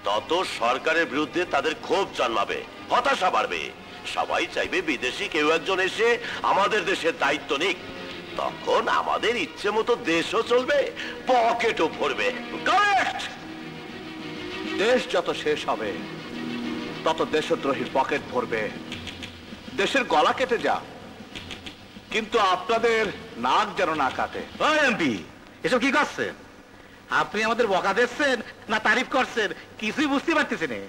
তত সরকারের বিরুদ্ধে তাদের ক্ষোভ জন্মাবে হতাশা বাড়বে। সবাই চাইবে বিদেশি কেউ একজন এসে আমাদের দেশের দায়িত্ব নিক। তখন আমাদের ইচ্ছে মতো দেশও চলবে পকেটও ভরবে। দেশ যত শেষ হবে তত দেশদ্রোহীর পকেট ভরবে। দেশের গলা কেটে যা কিন্তু আপনাদের নাক যেন না কাটে। এমপি এসব কি করছেন? আপনি আমাদের বকা দিচ্ছেন না তারিফ করছেন? কিছুই বুঝতে পারতেছি না।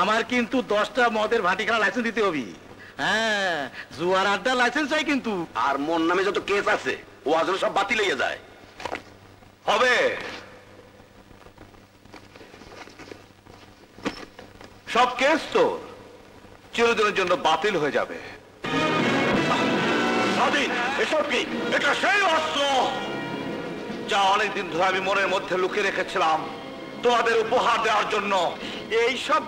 আমার কিন্তু দশটা মদের ভাটি খেলা লাইসেন্স দিতে হবে। হ্যাঁ জুয়ার আড্ডা লাইসেন্স চাই কিন্তু। আর নামে যত কেস আছে, ও আসলে সব বাতিল যায়। হবে। সব কেস তো চিরদিনের জন্য বাতিল হয়ে যাবে। যা অনেকদিন ধরে আমি মনের মধ্যে লুকিয়ে রেখেছিলাম। তোমাদের উপহার দেওয়ার জন্য। এই সব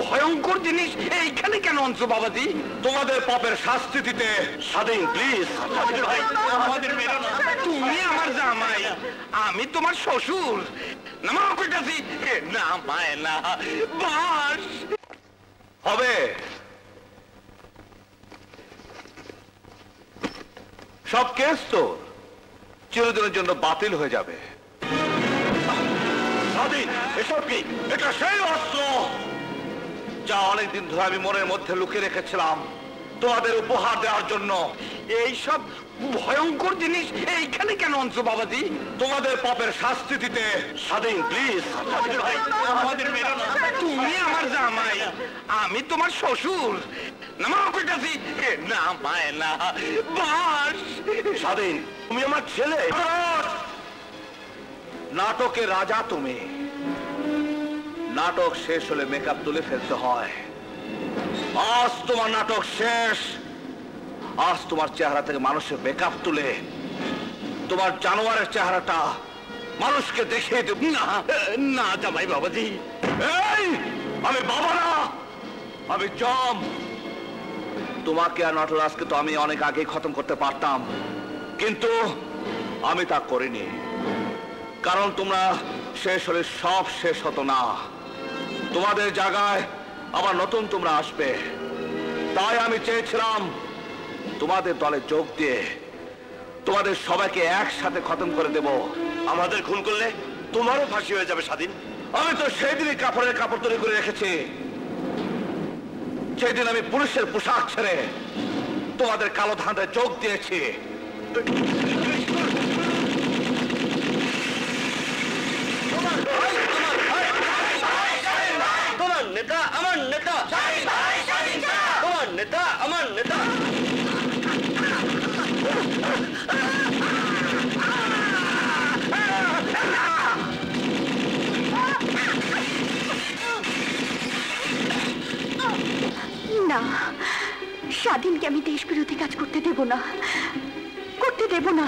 ভয়ঙ্কর জিনিস এইখানে কেন আনছো বাবাজি? তোমাদের পাপের শাস্তি দিতে স্বাধীন প্লিজ। তুমি আমার জামাই আমি তোমার শ্বশুর। নামা কইতাছি না মায় না বাস। হবে। সব কেস তো চিরদিনের জন্য বাতিল হয়ে যাবে। স্বাধীন এসব কি? এটা সেই অস্ত্র! যা অনেকদিন ধরে আমি মনের মধ্যে লুকিয়ে রেখেছিলাম। তোমাদের উপহার দেওয়ার জন্য। এই সব ভয়ঙ্কর জিনিস এইখানে কেন আনছো বাবাজি? তোমাদের পাপের শাস্তি দিতে। স্বাধীন প্লিজ। তুমি আমার জামাই আমি তোমার শ্বশুর। নামা কইতাছি না মায় না বাস। স্বাধীন তুমি আমার ছেলে। নাটকে রাজা তুমি। নাটক শেষ হলে মেকআপ তুলে ফেলতে হয়। আজ তোমার নাটক শেষ। আজ তোমার চেহারা থেকে মানুষের মেকআপ তুলে। তোমার জানোয়ারের চেহারাটা মানুষকে দেব। না না জামাই বাবাজি। এই, আমি বাবা না, আমি জম। তোমাকে আর নটরাজকে তো আমি অনেক আগে খতম করতে পারতাম। কিন্তু আমি তা করিনি। কারণ তোমরা শেষ হলে সব শেষ হতো না। তোমাদের জায়গায় আবার নতুন তোমরা আসবে। তাই আমি চেয়েছিলাম তোমাদের দলে যোগ দিয়ে তোমাদের সবাইকে একসাথে খতম করে দেব। আমাদের খুন করলে তোমারও ফাঁসি হয়ে যাবে স্বাধীন। আমি তো সেই দিনই কাপড়ের কাপড় তৈরি করে রেখেছি। সেদিন আমি পুলিশের পোশাক ছেড়ে তোমাদের কালো ধাঁধায় যোগ দিয়েছি। তোমার নেতা, আমার নেতা। তোমার নেতা, আমার নেতা। না, স্বাধীনকে আমি দেশ বিরোধী কাজ করতে দেব না। করতে দেব না।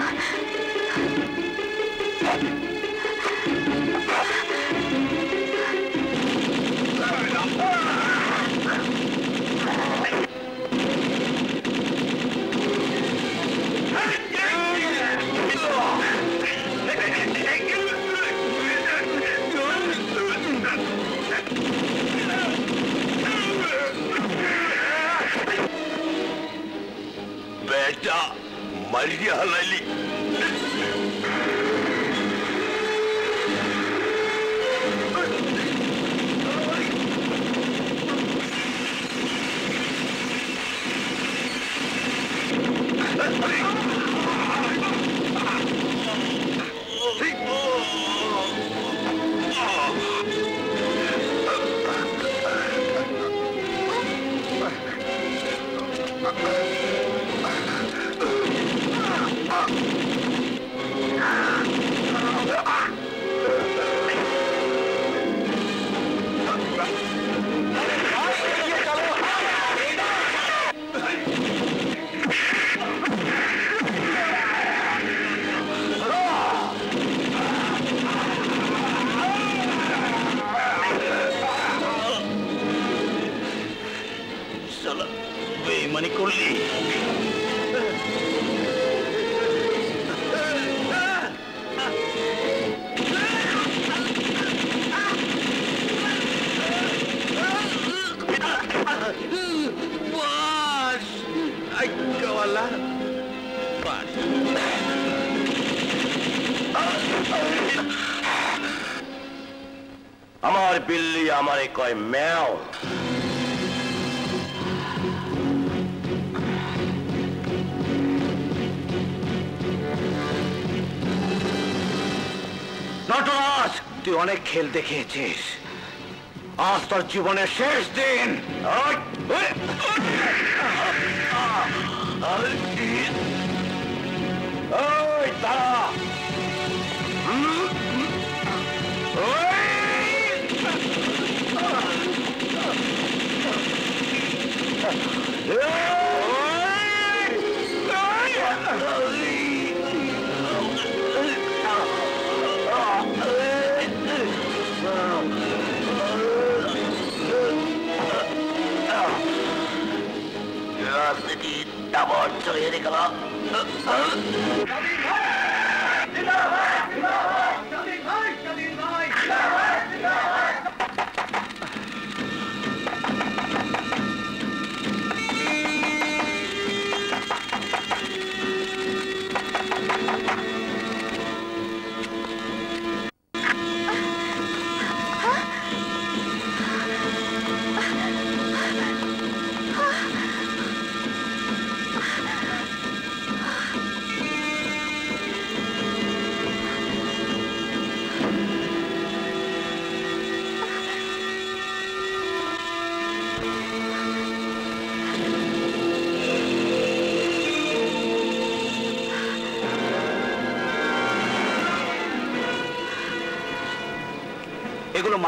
বেটা মারিয়া হালাইলি শালা বিল্লি আমারে কয় ম্যাও নটরাজ তুই অনেক খেল দেখিয়েছিস আজ তোর জীবনের শেষ দিন ওই, ওই, ওই দাঁড়া হুম, রাজনীতি ডাবর চলে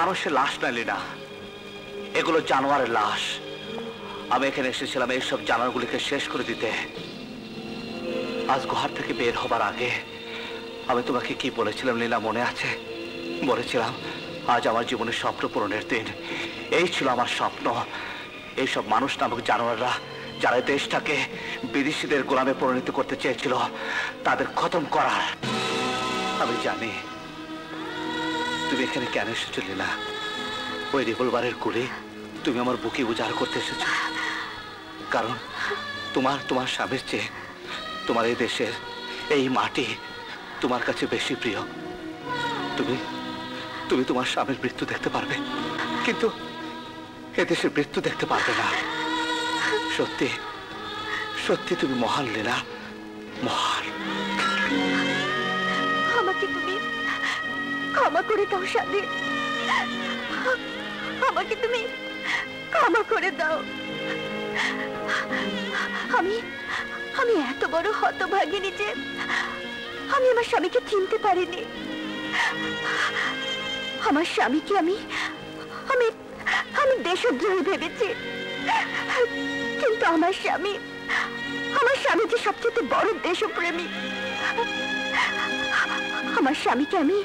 মানুষের লাশ না, লীনা। এগুলো জানোয়ারের লাশ। আমি এখানে এসেছিলাম এইসব জানোয়ারগুলিকে শেষ করে দিতে। আজ ঘর থেকে বের হবার আগে আমি তোমাকে কি বলেছিলাম লীলা মনে আছে? বলেছিলাম, আজ আমার জীবনের স্বপ্ন পূরণের দিন। এই ছিল আমার স্বপ্ন। এইসব মানুষ নামক জানোয়াররা, যারা দেশটাকে বিদেশিদের গোলামে পরিণত করতে চেয়েছিল, তাদের খতম করার। আমি জানি তুমি এখানে কেন এসেছ, লীলা? ওই রিভলভারের গুলি তুমি আমার বুকে উজাড় করতে এসেছ। কারণ তোমার তোমার স্বামীর চেয়ে তোমার এই দেশের এই মাটি তোমার কাছে বেশি প্রিয়। তুমি তুমি তোমার স্বামীর মৃত্যু দেখতে পারবে। কিন্তু এদেশের মৃত্যু দেখতে পারবে না। সত্যি সত্যি তুমি মহান, লীলা। মহান। আমাকে ক্ষমা করে দাও স্বাধীন আমাকে তুমি ক্ষমা করে দাও। আমি আমি এত বড় হতভাগিনী যে আমি আমার স্বামীকে চিনতে পারিনি। আমার স্বামীকে আমি আমি আমি দেশদ্রোহী ভেবেছি। কিন্তু আমার স্বামী আমার স্বামী যে সবচেয়ে বড় দেশপ্রেমী, আমার স্বামীকে আমি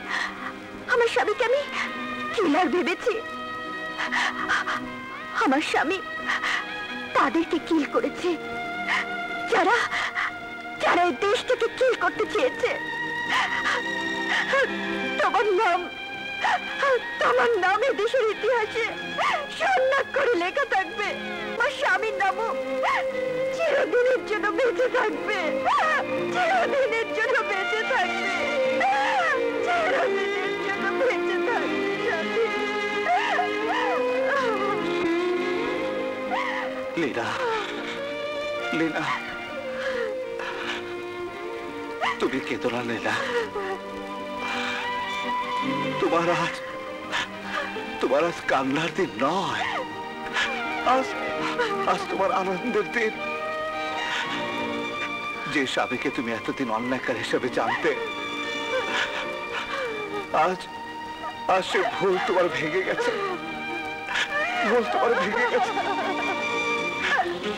আমার স্বামীকে আমি কিলার ভেবেছি। আমার স্বামী তাদেরকে কিল করেছে। যারা যারা এই দেশটাকে কিল করতে চেয়েছে। তোমার নাম তোমার নাম দেশের ইতিহাসে সন্ন্যাস করে লেখা থাকবে। আমার স্বামীর নামও চিরদিনের জন্য বেঁচে থাকবে। চিরদিনের জন্য বেঁচে থাকবে। চিরদিনের লীনা লীনা। তুমি কেঁদো না, লীনা। তোমার আজ তোমার আজ কান্নার দিন নয়। আজ আজ তোমার আনন্দের দিন। যে স্বামীকে তুমি এতদিন অন্যায়কার হিসেবে জানতে, আজ আজ সে ভুল তোমার ভেঙে গেছে। ভুল তোমার ভেঙে গেছে।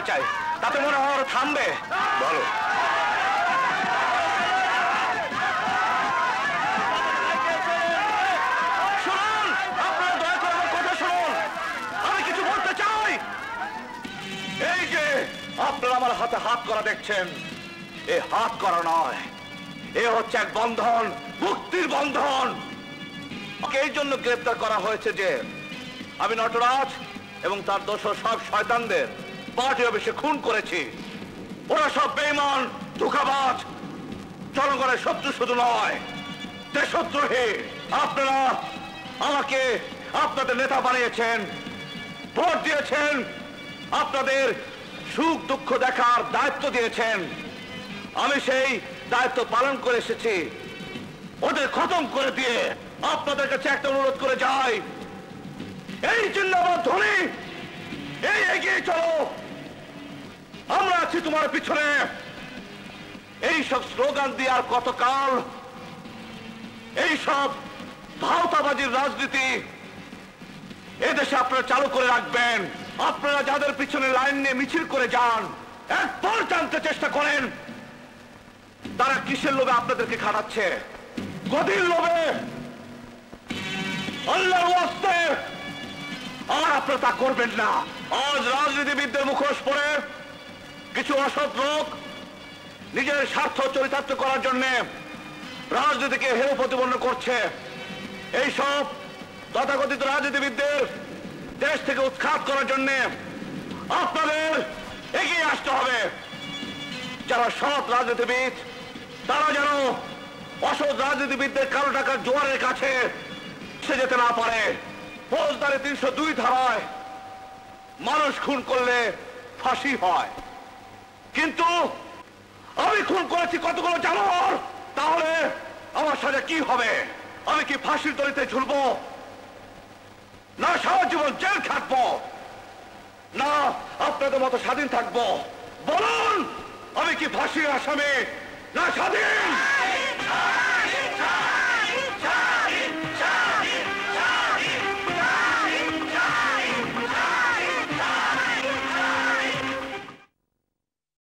বলতে চাই, তাতে মনে হয় ওরা থামবে। বলো। আপনারা আমার হাতে হাত করা দেখছেন, এ হাত করা নয়, এ হচ্ছে এক বন্ধন, মুক্তির বন্ধন। এই জন্য গ্রেপ্তার করা হয়েছে যে, আমি নটরাজ এবং তার দোষর সব শয়তানদের পার্টি অফিসে খুন করেছি। ওরা সব বেইমান ধোকাবাজ, জনগণের শত্রু শুধু নয়, দেশদ্রোহী। আপনারা আমাকে, আপনাদের নেতা বানিয়েছেন, ভোট দিয়েছেন, আপনাদের সুখ দুঃখ দেখার দায়িত্ব দিয়েছেন। আমি সেই দায়িত্ব পালন করে এসেছি। ওদের খতম করে দিয়ে আপনাদের কাছে একটা অনুরোধ করে যাই। এই জিন্দাবাদ ধ্বনি এই এগিয়ে চলো। আমরা আছি তোমার পিছনে। এই সব স্লোগান দিয়ে আর কতকাল এই সব ভাওতাবাজির রাজনীতি এদেশে আপনারা চালু করে রাখবেন। আপনারা যাদের পিছনে লাইন নিয়ে মিছিল করে যান একবার জানতে চেষ্টা করেন তারা কিসের লোভে আপনাদেরকে খাটাচ্ছে। গদির লোভে ওয়াস্তে আর আপনারা তা করবেন না। আজ রাজনীতিবিদদের মুখোশ পরে কিছু অসৎ লোক নিজের স্বার্থ চরিতার্থ করার জন্য রাজনীতিকে হেয় প্রতিপন্ন করছে। এইসব তথাকথিত রাজনীতিবিদদের দেশ থেকে উৎখাত করার জন্য আপনাদের এগিয়ে আসতে হবে। যারা সৎ রাজনীতিবিদ, তারা যেন অসৎ রাজনীতিবিদদের কালো টাকার জোয়ারের কাছে সে যেতে না পারে। ফৌজদারি তিনশো দুই ধারায় মানুষ খুন করলে ফাঁসি হয়। কিন্তু আমি খুন করেছি কতগুলো জানোয়ার? তাহলে আমার সাথে কি হবে? আমি কি ফাঁসির দড়িতে ঝুলবো? না সারা জীবন জেল খাটবো? না আপনাদের মতো স্বাধীন থাকব? বলুন, আমি কি ফাঁসির আসামি? না স্বাধীন!